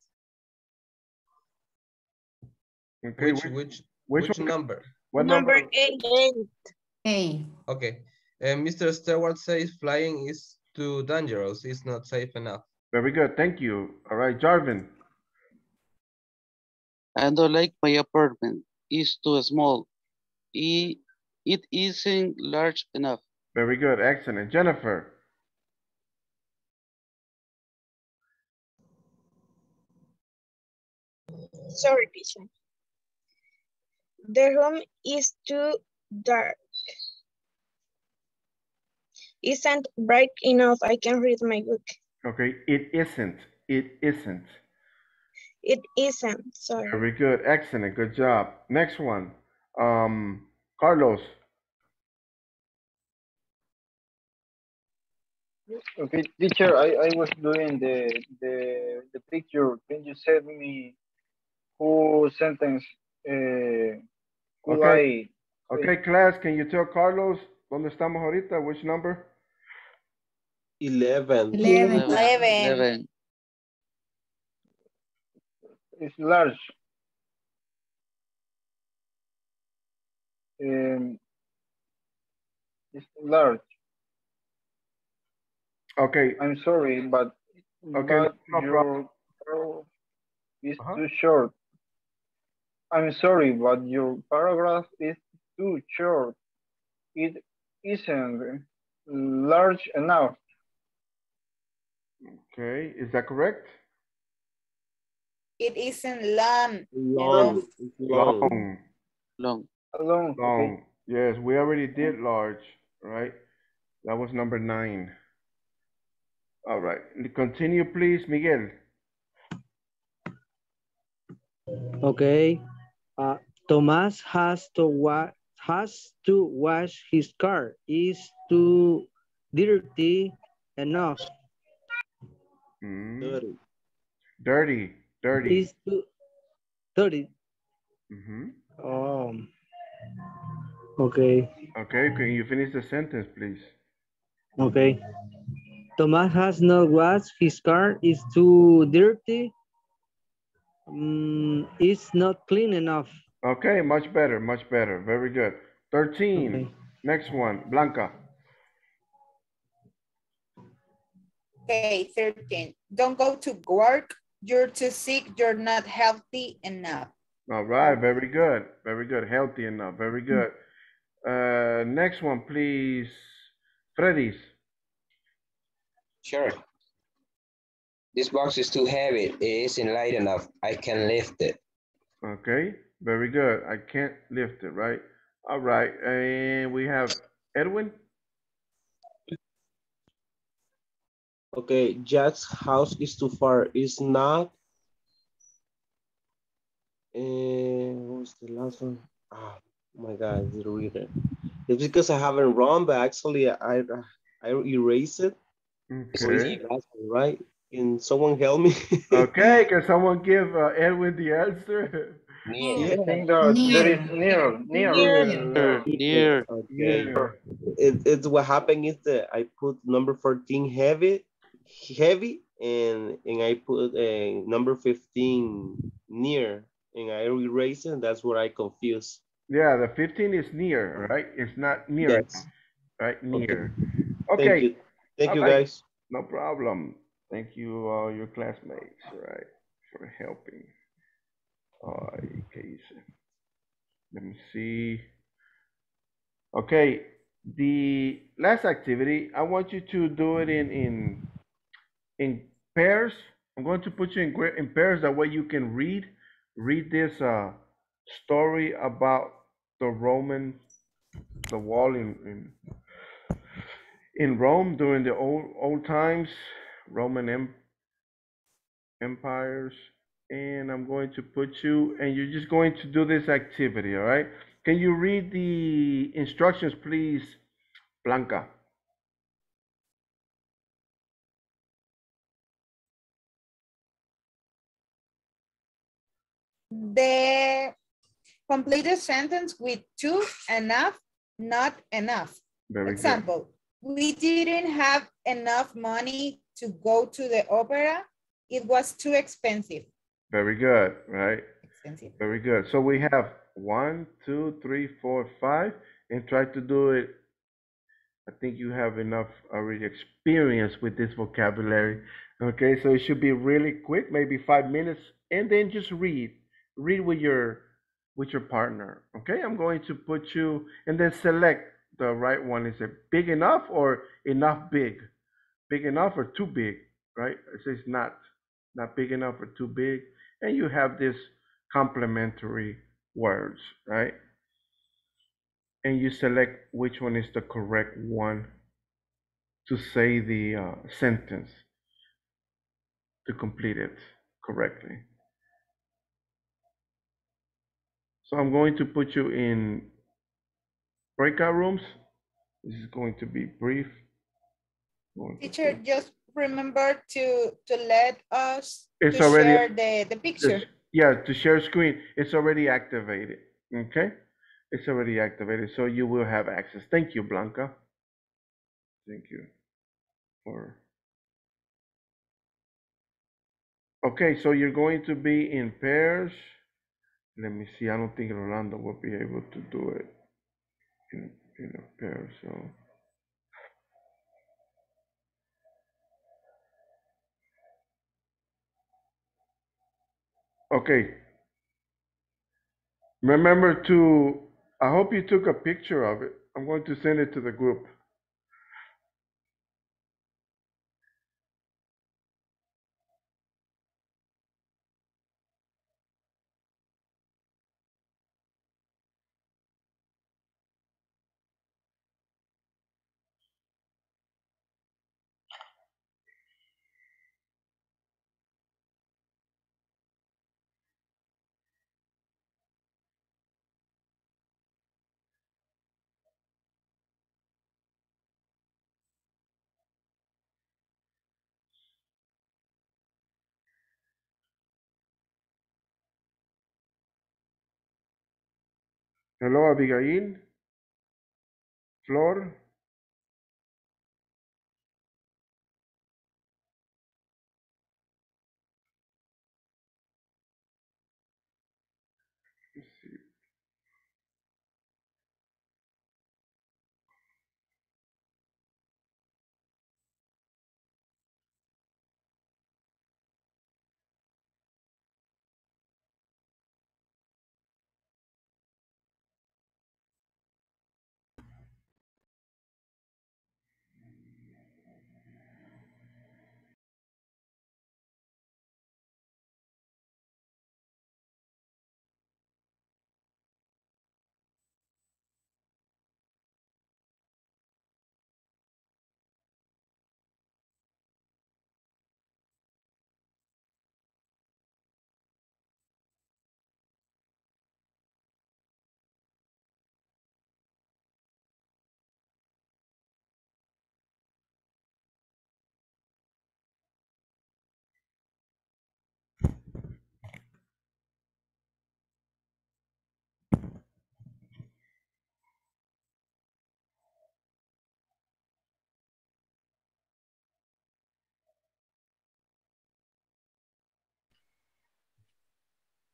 Okay, which, which, which, which which number? what Number number? eight. A. Okay. Uh, Mr. Stewart says flying is too dangerous. It's not safe enough. Very good. Thank you. All right, Jarvin. I don't like my apartment. It's too small. It, it isn't large enough. Very good. Excellent. Jennifer. Sorry, teacher. The room is too dark. Isn't bright enough. I can read my book. Okay, it isn't. It isn't. It isn't. Sorry. Very good. Excellent. Good job. Next one. Um, Carlos. Okay, teacher, I, I was doing the, the, the picture. Can you send me who sentence, uh, who Okay. Okay, class, can you tell Carlos dónde estamos ahorita? Which number? 11. Eleven. Eleven. it's large. Um, it's large. Okay, I'm sorry, but, Okay, but no your paragraph is Uh-huh. too short. I'm sorry, but your paragraph is too short. It isn't large enough. okay, is that correct? It isn't long. Long. It's long. Long, Long. Long. okay. long. Yes, we already did large, right? That was number nine. All right, continue, please, Miguel. Okay. Uh, Thomas has to wa has to wash his car. Is too dirty enough. Mm, Dirty. Dirty, dirty. Is too dirty. Mhm. Um. Okay. Okay, can you finish the sentence, please? Okay. Thomas has not washed his car. Is too dirty. Mm, it's not clean enough. Okay, much better, much better. Very good. 13. Okay. Next one, Blanca. Okay, 13. Don't go to work. You're too sick. You're not healthy enough. All right, very good. Very good. Healthy enough. Very good. Uh, next one, please. Freddy's. Sure. This box is too heavy. It isn't light enough. I can lift it. Okay, very good. I can't lift it, right? All right, and we have Edwin. Okay, Jack's house is too far. It's not. And what was the last one? Ah, oh my God, I didn't read it. It's because I haven't run, but actually I I erased it. So it's Okay. the last right? Can someone help me? Okay, can someone give uh, Edwin the answer? I think that there is near, near. Near. Near. Okay. It, it's what happened is that I put number 14 heavy, heavy, and and I put uh, number 15 near, and I erased it. That's where I confused. Yeah, the 15 is near, right? It's not near, Yes. right? Near. Thank Okay. you. Thank you, right. guys. No problem. Thank you, all your classmates, right, for helping. Ay, ¿qué hice? Let me see. Okay, the last activity, I want you to do it in in in pairs. I'm going to put you in in pairs. That way you can read read this uh, story about the Roman, the wall in in in Rome during the old old times, Roman em, empires, and I'm going to put you, and you're just going to do this activity, all right? Can you read the instructions, please, Blanca? The complete the sentence with too, enough, not enough. Very good. Example, we didn't have enough money to go to the opera. It was too expensive. Very good, right? Expensive. Very good. So we have one, two, three, four, five, and try to do it. I think you have enough already experience with this vocabulary. Okay, so it should be really quick, maybe five minutes, and then just read. Read with your with your partner. Okay, I'm going to put you and then select the right one. Is it big enough or enough big? Big enough or too big, right? It says not not big enough or too big. And you have this complementary words, right? And you select which one is the correct one to say the uh, sentence to complete it correctly. So I'm going to put you in breakout rooms. This is going to be brief. Teacher, just remember to to let us It's to already- share the, the picture. Yeah, to share screen, it's already activated, okay? It's already activated, so you will have access. Thank you, Blanca. Thank you for. Okay, so you're going to be in pairs. Let me see, I don't think Rolando will be able to do it in, in a pair, so. Okay. Remember to, I hope you took a picture of it. I'm going to send it to the group. Hello, Abigail. Flor.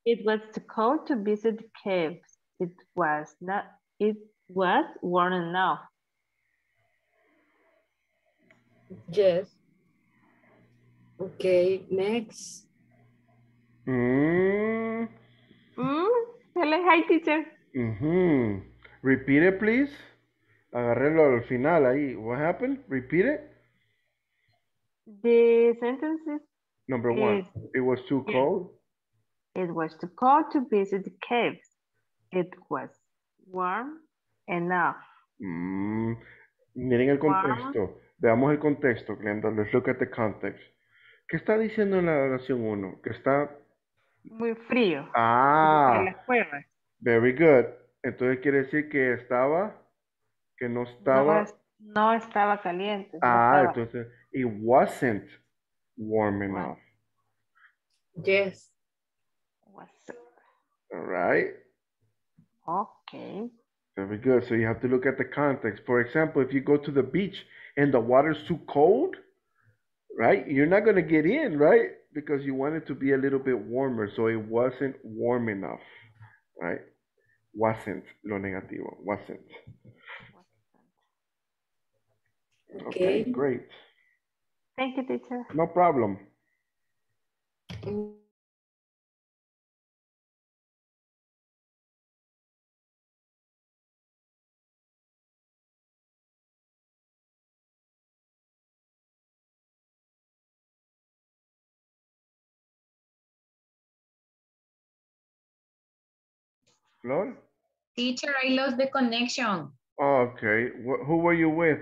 It was too cold to visit the caves. It was not. It was warm enough. Yes. Okay, next. Mm, Mm, hello, hi, teacher. mhm. Repeat it, please. Agarrélo al final ahí. What happened? Repeat it. The sentences. Number one. It was too cold. It was too cold to visit the caves. It was warm enough. Mm, miren el contexto. Veamos el contexto, Glenda. Let's look at the context. ¿Qué está diciendo en la oración 1? Que está... Muy frío. En Ah, las cuevas. very good. Entonces quiere decir que estaba, que no estaba... es- no estaba caliente. no Ah, estaba- entonces, it wasn't warm enough. Yes. Was- All right. Okay. Very good. So you have to look at the context. For example, if you go to the beach and the water's too cold, right? You're not going to get in, right? Because you want it to be a little bit warmer. So it wasn't warm enough, right? Wasn't, lo negativo, wasn't. Okay, Okay. great. Thank you, teacher. No problem. Mm. Flor? Teacher, I lost the connection. Okay. Wh- who were you with?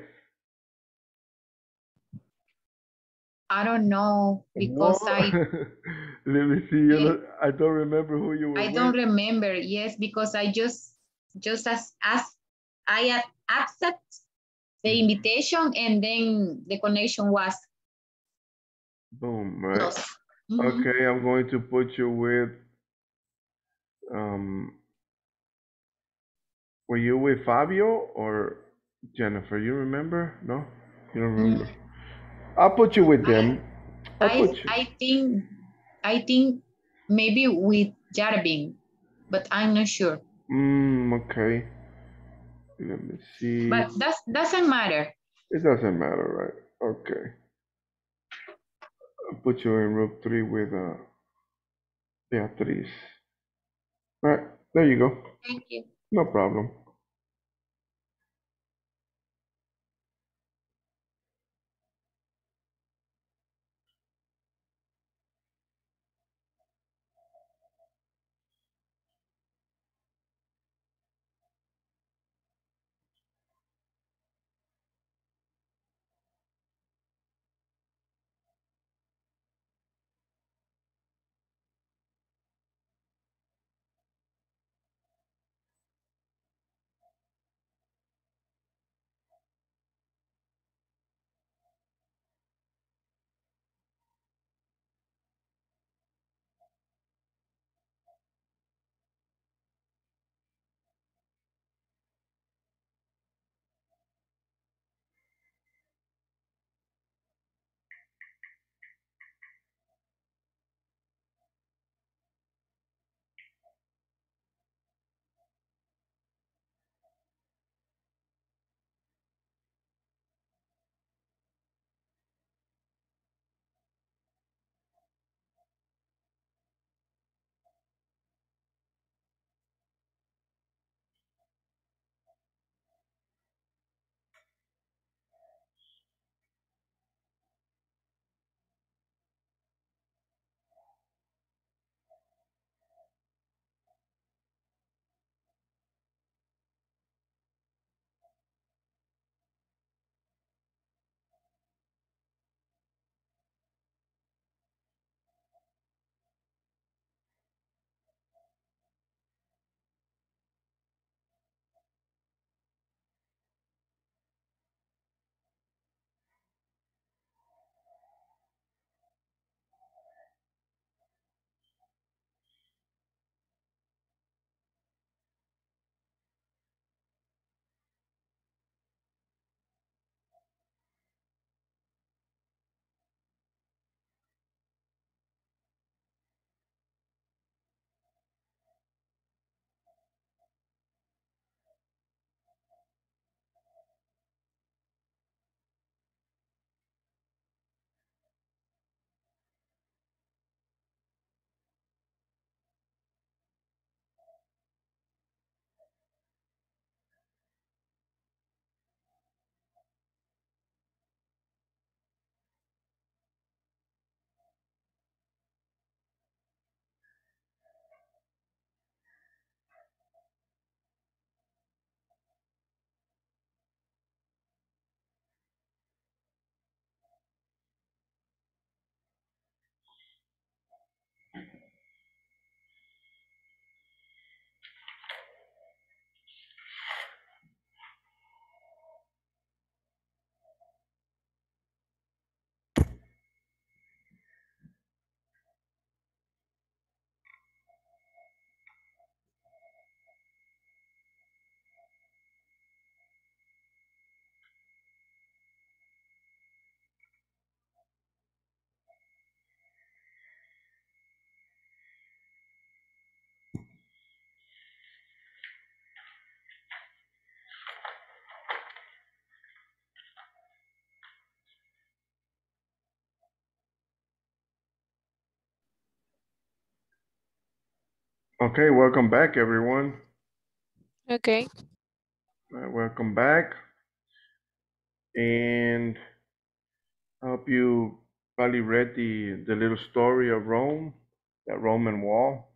I don't know because What? I Let me see. you know, I don't remember who you were I don't with. remember. Yes, because I just just as as I accept the invitation and then the connection was Boom, right? lost. Mhm. Okay, I'm going to put you with, um, were you with Fabio or Jennifer? You remember? No, you don't remember. I'll put you with them. I'll I. I think, I think maybe with Jarvin, but I'm not sure. Mm, okay. Let me see. But that doesn't matter. It doesn't matter, right? Okay. I'll put you in group three with uh, Beatriz. All right, there you go. Thank you. No problem. Okay, welcome back, everyone. Okay. Uh, welcome back. And I hope you probably read the, the little story of Rome, that Roman wall.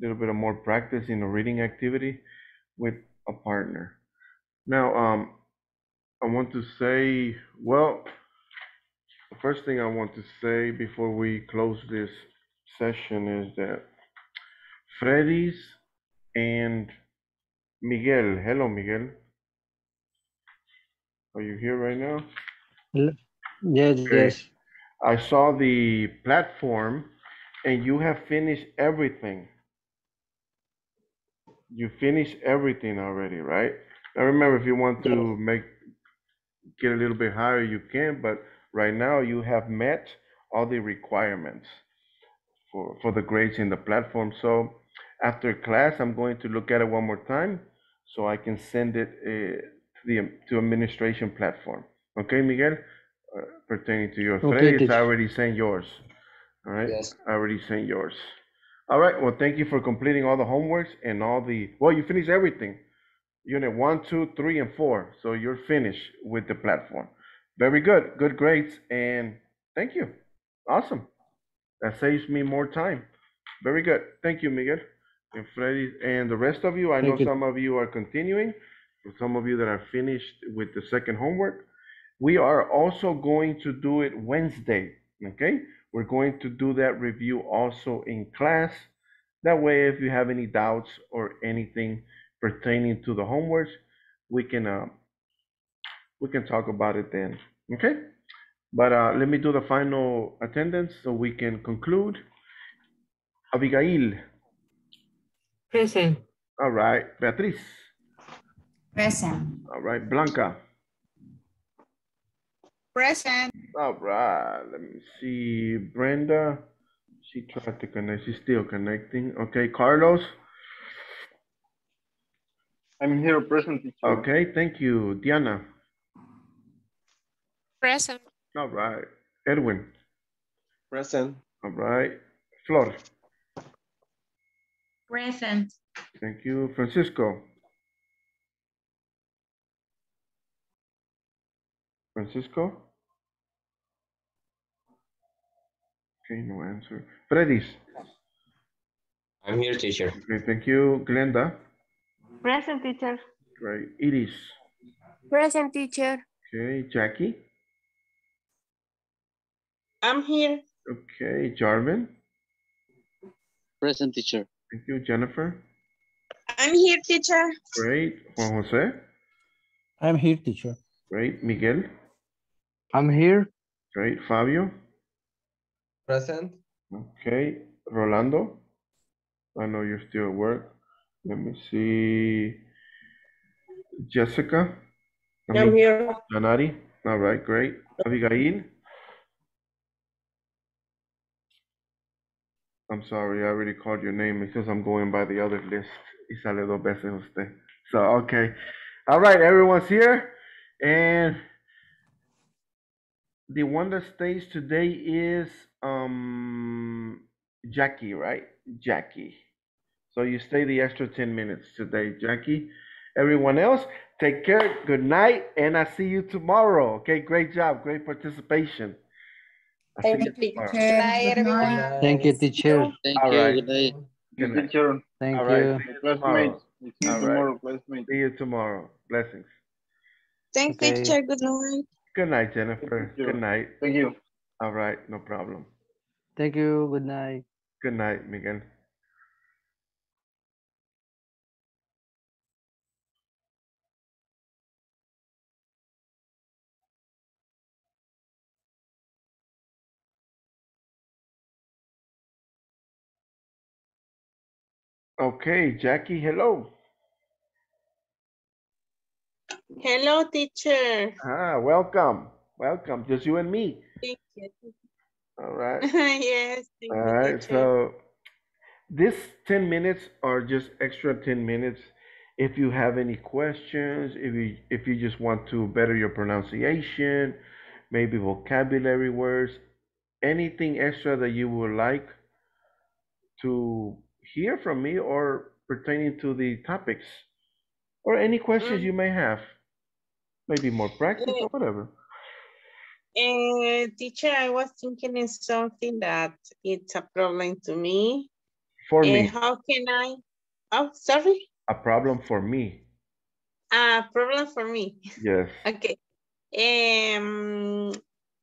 A little bit of more practice in a reading activity with a partner. Now, um, I want to say, well, the first thing I want to say before we close this session is that Freddy's and Miguel, hello Miguel. Are you here right now? Yes, Okay. yes. I saw the platform and you have finished everything. You finished everything already, right? I remember if you want to make, get a little bit higher, you can, but right now you have met all the requirements for, for the grades in the platform. So after class, I'm going to look at it one more time so I can send it uh, to the to administration platform. Okay, Miguel? Uh, pertaining to yours. Okay, Freddy, it's already sent yours. All right? Yes. I already sent yours. All right. Well, thank you for completing all the homeworks and all the, well, you finished everything. Unit one, two, three, and four. So you're finished with the platform. Very good. Good grades. And thank you. Awesome. That saves me more time. Very good. Thank you, Miguel. And Freddy and the rest of you, I know Thank you. some of you are continuing. For some of you that are finished with the second homework, we are also going to do it Wednesday. Okay? We're going to do that review also in class. That way, if you have any doubts or anything pertaining to the homeworks, we can uh, we can talk about it then. Okay? But uh, let me do the final attendance so we can conclude. Abigail. Present. All right. Beatriz. Present. All right. Blanca. Present. All right. Let me see. Brenda. She tried to connect. She's still connecting. Okay. Carlos. I'm here present, teacher. Okay. Thank you. Diana. Present. All right. Edwin. Present. All right. Flor. Present. Thank you. Francisco. Francisco? Okay, no answer. Freddy's. I'm here, teacher. Okay, thank you. Glenda. Present teacher. Great. Iris. Present teacher. Okay, Jackie. I'm here. Okay, Jarvin. Present teacher. Thank you, Jennifer. I'm here, teacher. Great. Juan Jose. I'm here, teacher. Great. Miguel. I'm here. Great. Fabio. Present. Okay. Rolando. I know you're still at work. Let me see. Jessica. I I'm here. Janari. All right, great. Abigail. I'm sorry, I already called your name because I'm going by the other list. Y dos veces usted. So, okay. All right, everyone's here. And the one that stays today is um Jackie, right? Jackie. So you stay the extra 10 minutes today, Jackie. Everyone else, take care. Good night, and I see you tomorrow. Okay, great job, great participation. I see Thank you you, tomorrow. teacher. Good night. Thank you, teacher. Thank All you. right. Good night. Good night. Teacher, Thank All right, you. see you tomorrow. classmates. See you All right. tomorrow, classmates. See you tomorrow. Blessings. Thank Okay. teacher. Good night. Good night, Jennifer. you. Good night. Thank you. All right, no problem. Thank you. Good night. Good night, Miguel. Okay, Jackie, hello. Hello, teacher. Ah, welcome. Welcome. Just you and me. Thank you. All right. yes. Thank All teacher. So this 10 minutes are just extra 10 minutes. If you have any questions, if you if you just want to better your pronunciation, maybe vocabulary words, anything extra that you would like to hear from me or pertaining to the topics or any questions you may have. Maybe more practice or whatever. Uh, teacher, I was thinking of something that it's a problem to me. For Uh, me, how can I? Oh, sorry. a problem for me. A problem for me. Yes. Okay. Um,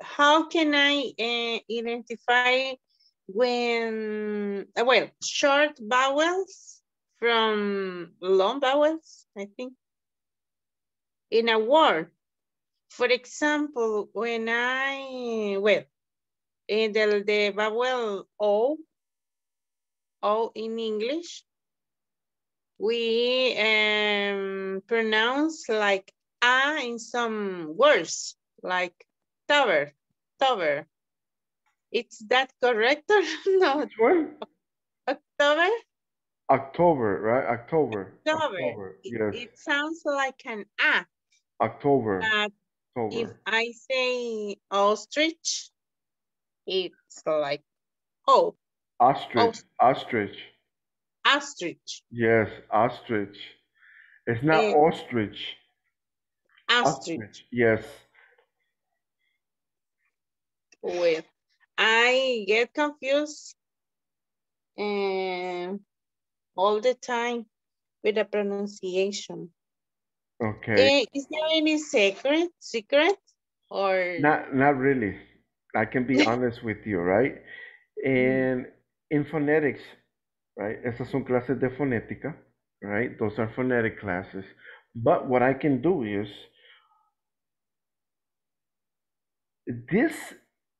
how can I uh, identify when, uh, well, short vowels from long vowels, I think, in a word? for example, when I, well, in the, the vowel O, O in English, we um, pronounce like A in some words, like tower, tower. It's that correct or no? Which one? October? October, right? October. October. October. It, Yes. it sounds like an A. October. But if I say ostrich, it's like O, Ostrich. Ostrich. ostrich, Yes, ostrich. It's not Eh, ostrich. ostrich. Yes. Well, I get confused and all the time with the pronunciation. Okay. Eh, is there any secret, secret or? Not not really. I can be honest with you, right? And in phonetics, right? Esas son clases de fonética, right? Those are phonetic classes. But what I can do is this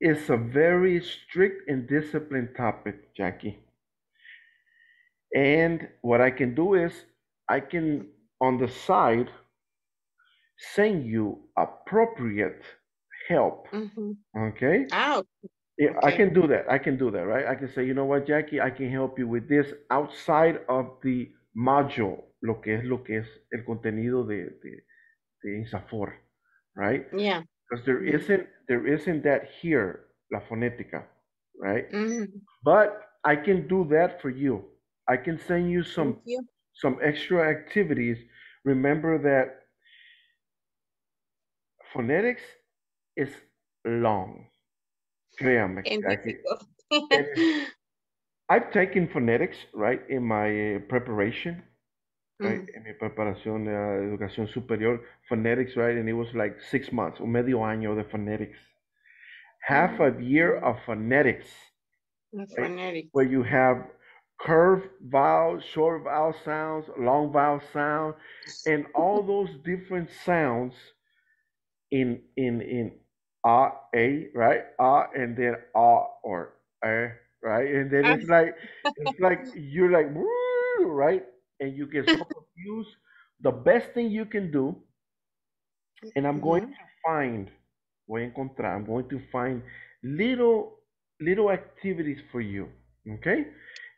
is a very strict and disciplined topic, Jackie. And what I can do is I can on the side send you appropriate help. Mhm. Okay? Ah, Yeah, I can do that. I can do that, right? I can say, you know what, Jackie, I can help you with this outside of the module, lo que es lo que es el contenido de, de, de INSAFORP, right? Yeah. Because there isn't there isn't that here, la fonética, right? Mhm. But I can do that for you. I can send you some you. some extra activities. Remember that phonetics is long. Créame, I've taken phonetics, right, in my uh, preparation, right, Mhm. en mi preparación de educación superior, phonetics, right, and it was like six months, un medio año de phonetics. Half a year of phonetics, right, phonetics. where you have curved vowels, short vowel sounds, long vowel sound, and all those different sounds in in in a a right a and then a or a right and then it's like it's like you're like "Woo," right and you get so confused the best thing you can do and i'm going to find voy a encontrar i'm going to find little little activities for you okay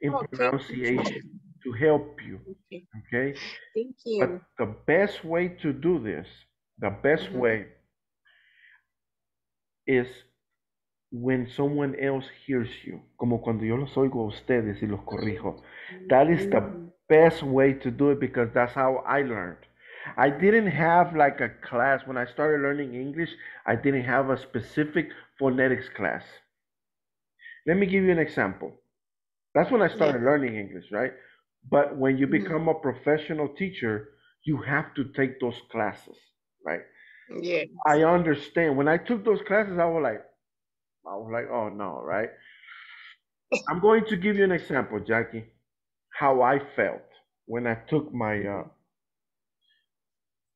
in Okay. pronunciation to help you Okay. okay Thank but you. the best way to do this, the best Mhm. way is when someone else hears you, como cuando yo los oigo a ustedes y los corrijo. That is the best way to do it because that's how I learned. I didn't have like a class when I started learning English, I didn't have a specific phonetics class. Let me give you an example. That's when I started learning English, right? But when you mm-hmm. become a professional teacher, you have to take those classes, right? Yeah. I understand. When I took those classes, I was like, I was like, oh no, right? I'm going to give you an example, Jackie, how I felt when I took my uh,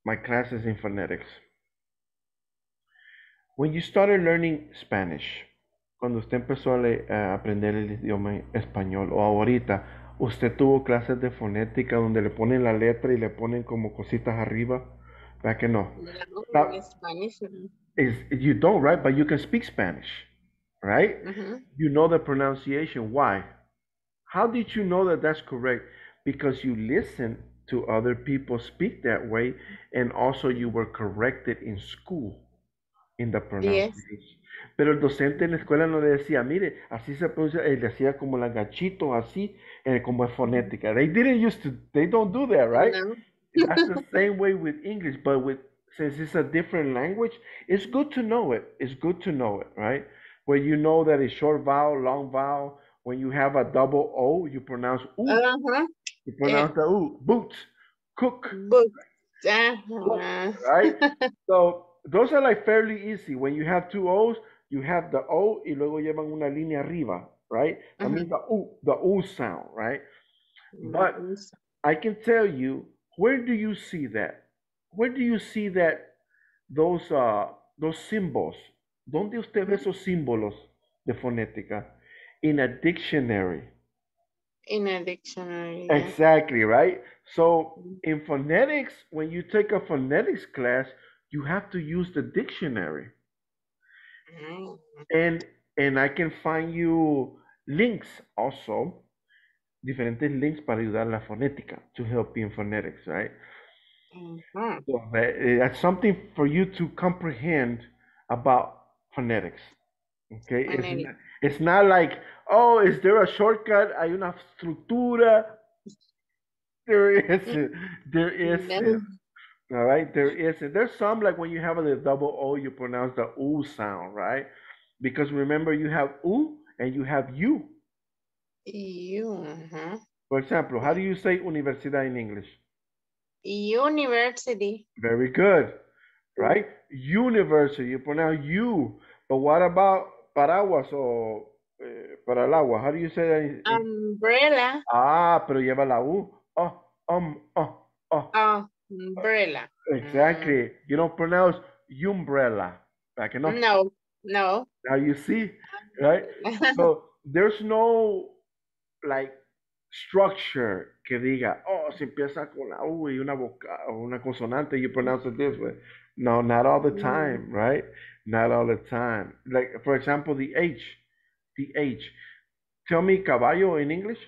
my classes in phonetics. When you started learning Spanish, cuando usted empezó a, le- a aprender el idioma español, o ahorita, usted tuvo clases de fonética donde le ponen la letra y le ponen como cositas arriba, ¿verdad que no? No. Is you don't, right? But you can speak Spanish, right? Mhm. You know the pronunciation. Why? How did you know that that's correct? Because you listen to other people speak that way, and also you were corrected in school in the pronunciation. Pero el docente en la escuela no le decía, mire, así se pronuncia, él decía como el agachito, así, eh, como es fonética. They didn't used to, they don't do that, right? No. That's the same way with English, but with since it's a different language, it's good to know it. It's good to know it, right? Where you know that it's short vowel, long vowel. When you have a double O, you pronounce oo. Uh-huh. You pronounce the oo. Boots, cook, Book. Uh-huh. right? so those are like fairly easy. When you have two O's, you have the O y luego llevan una línea arriba, right? I mean the oo, the oo sound, right? But I can tell you, where do you see that? Where do you see that those uh those symbols? ¿Dónde usted ve esos símbolos de fonética? In a dictionary. In a dictionary. yeah. Exactly, right? So in phonetics, when you take a phonetics class, you have to use the dictionary. Mm. And and I can find you links also, diferentes links para ayudar la fonética, to help you in phonetics, right? Mhm. So that- eh, that's something for you to comprehend about phonetics. Okay, Phonetics. It's not like, oh, is there a shortcut? Hay una estructura. There isn't. There isn't. All right, there isn't. There's some like when you have the double O, you pronounce the U sound, right? Because remember, you have U and you have U. You, mhm. For example, how do you say universidad in English? University. Very good, right? University, you pronounce U. But what about paraguas or eh, para el agua? How do you say that? in- in- Umbrella. ah, pero lleva la U. Oh, um, oh, oh. Oh, umbrella. Exactly. You don't pronounce umbrella. Like, no. No, no. Now you see, right? So there's no like structure que diga, oh, se empieza con la U y una boca o una consonante, you pronounce it this way. No, not all the Mm. time, right? Not all the time. Like, for example, the H, the H. Tell me caballo in English,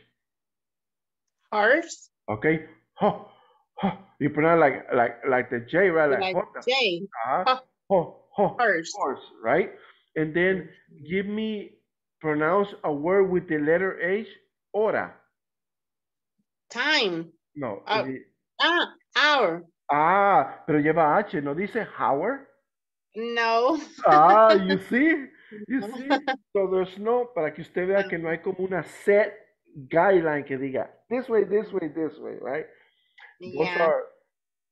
Horse. okay? Ho, ho. You pronounce like like like the J, right? Like, Like. J. Uh-huh. Ho, ho, Horse. horse, right? And then give me pronounce a word with the letter H, hora. Time. No. Di- Ah, hour. Ah, pero lleva H, ¿no dice Howard? No. Ah, you see? You see? So there's no, para que usted vea que no hay como una set guideline que diga this way, this way, this way, right? Those Yeah. are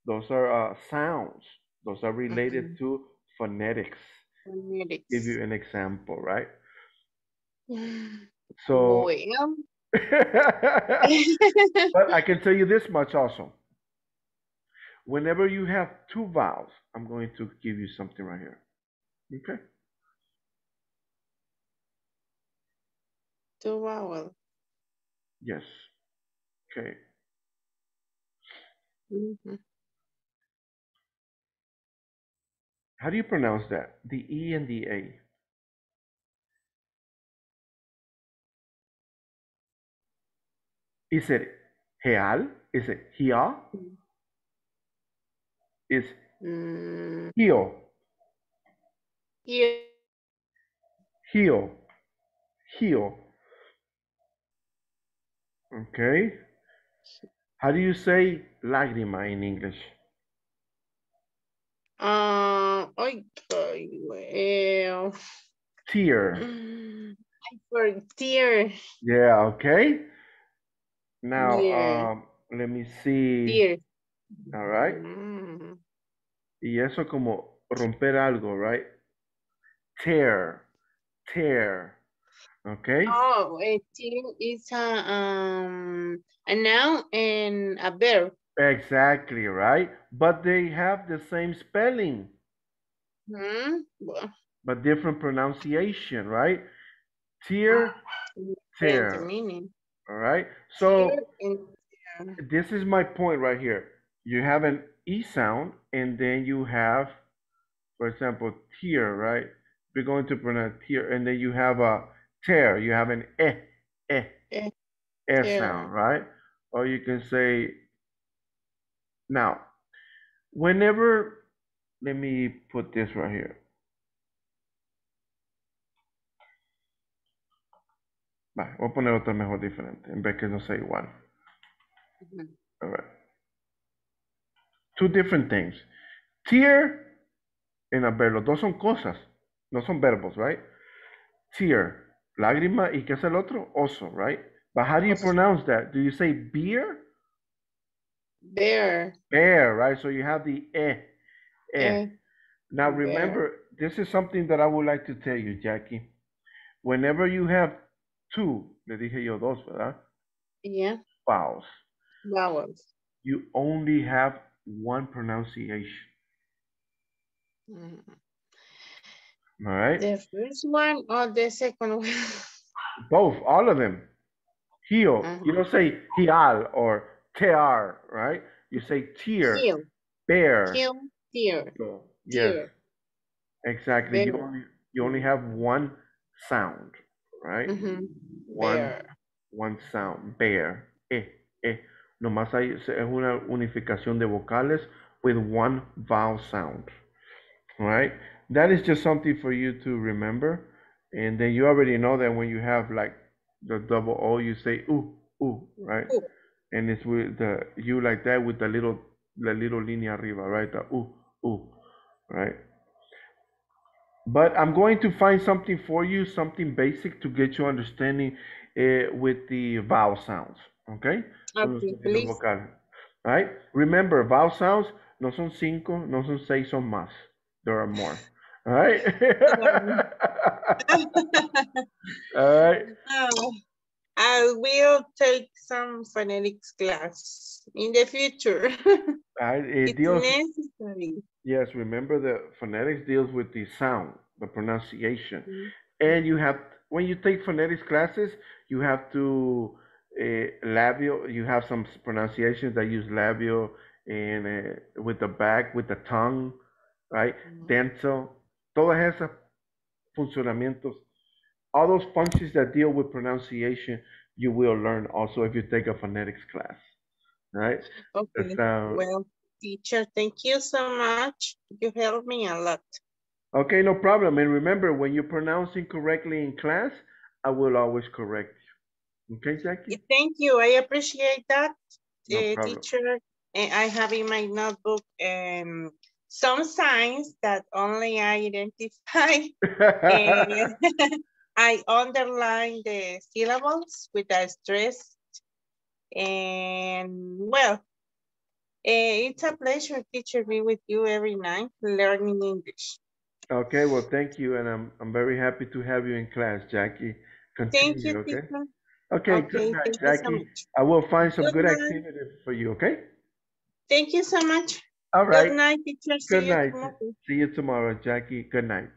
those are uh, sounds. Those are related to phonetics. Phonetics. Give you an example, right? So Well. but I can tell you this much also. Whenever you have two vowels, I'm going to give you something right here. Okay? Two vowel. Yes. Okay. Mhm. How do you pronounce that? The E and the A. Is it real? Is it here? Is Mm, here? here. Heel. Heel. Okay. How do you say lágrima in English? Uh, ay, well. Tear. I for tear. Yeah, okay. Now, Yeah. um, let me see. Tear. All right. Mm. Y eso como romper algo, right? Tear. Tear. Okay. Oh, a tear is a um a noun and a verb. Exactly, right? But they have the same spelling, Hmm. But different pronunciation, right? Tear, tear. meaning. All right. So this is my point right here. You have an E sound, and then you have, for example, tear, right? We're going to pronounce tear, and then you have a tear. You have an eh, eh, Eh, tear. sound, right? Or you can say, now, whenever, let me put this right here. Voy a poner otro mejor diferente, en vez que no sea igual. Mhm. All right. Two different things. Tear and a verb. Los dos son cosas. No son verbos, right? Tear. Lágrima. ¿Y qué es el otro? Oso, right? But how do you Oso. pronounce that? Do you say beer? Bear. Bear, right? So you have the eh. Eh. Eh, Now bear. remember, this is something that I would like to tell you, Jackie. Whenever you have two, le dije yo dos, ¿verdad? Yeah. Vowels. Vowels. You only have one pronunciation. Mm. All right. The first one or the second one? Both, all of them. Heel. You don't say hial or tear, right? You say tear, Heel. bear. Heel, deer. So, Deer. exactly. You only you only have one sound, right? Mhm. One Bear. one sound. Bear. Eh, eh. Nomás hay es una unificación de vocales with one vowel sound. All right? That is just something for you to remember. And then you already know that when you have like the double O, you say ooh, ooh, right? And it's with the you like that with the little the little línea arriba, right? The ooh, ooh, right? But I'm going to find something for you, something basic to get you understanding uh, with the vowel sounds, okay? Ah, Con Okay, please. All right? Remember, vowel sounds no son cinco, no son seis, son más. There are more. All right? All right. Oh, I will take some phonetics class in the future. Right, it eh, it's deals, necessary. yes, remember the phonetics deals with the sound, the pronunciation. Mm-hmm. And you have, when you take phonetics classes, you have to Eh, labial, you have some pronunciations that use labial and uh, eh, with the back, with the tongue, right? Mm-hmm. Dental, todas esas funcionamientos, all those functions that deal with pronunciation, you will learn also if you take a phonetics class, right? Okay, So- uh, well, teacher, thank you so much. You helped me a lot. Okay, no problem. And remember, when you pronounce incorrectly in class, I will always correct you. Okay, Jackie? Thank you. I appreciate that, No uh, teacher. And I have in my notebook um, some signs that only I identify. and I underline the syllables with a stress. And well, eh, it's a pleasure, teacher, be with you every night learning English. Okay, well, thank you. And I'm, I'm very happy to have you in class, Jackie. Thank Continue, you, okay? teacher. Okay, Okay, good night, thank you so Jackie. much. I will find some Good good night. activities for you, okay? Thank you so much. All right. Good night, teacher. See Good you night. tomorrow. See you tomorrow, Jackie. Good night.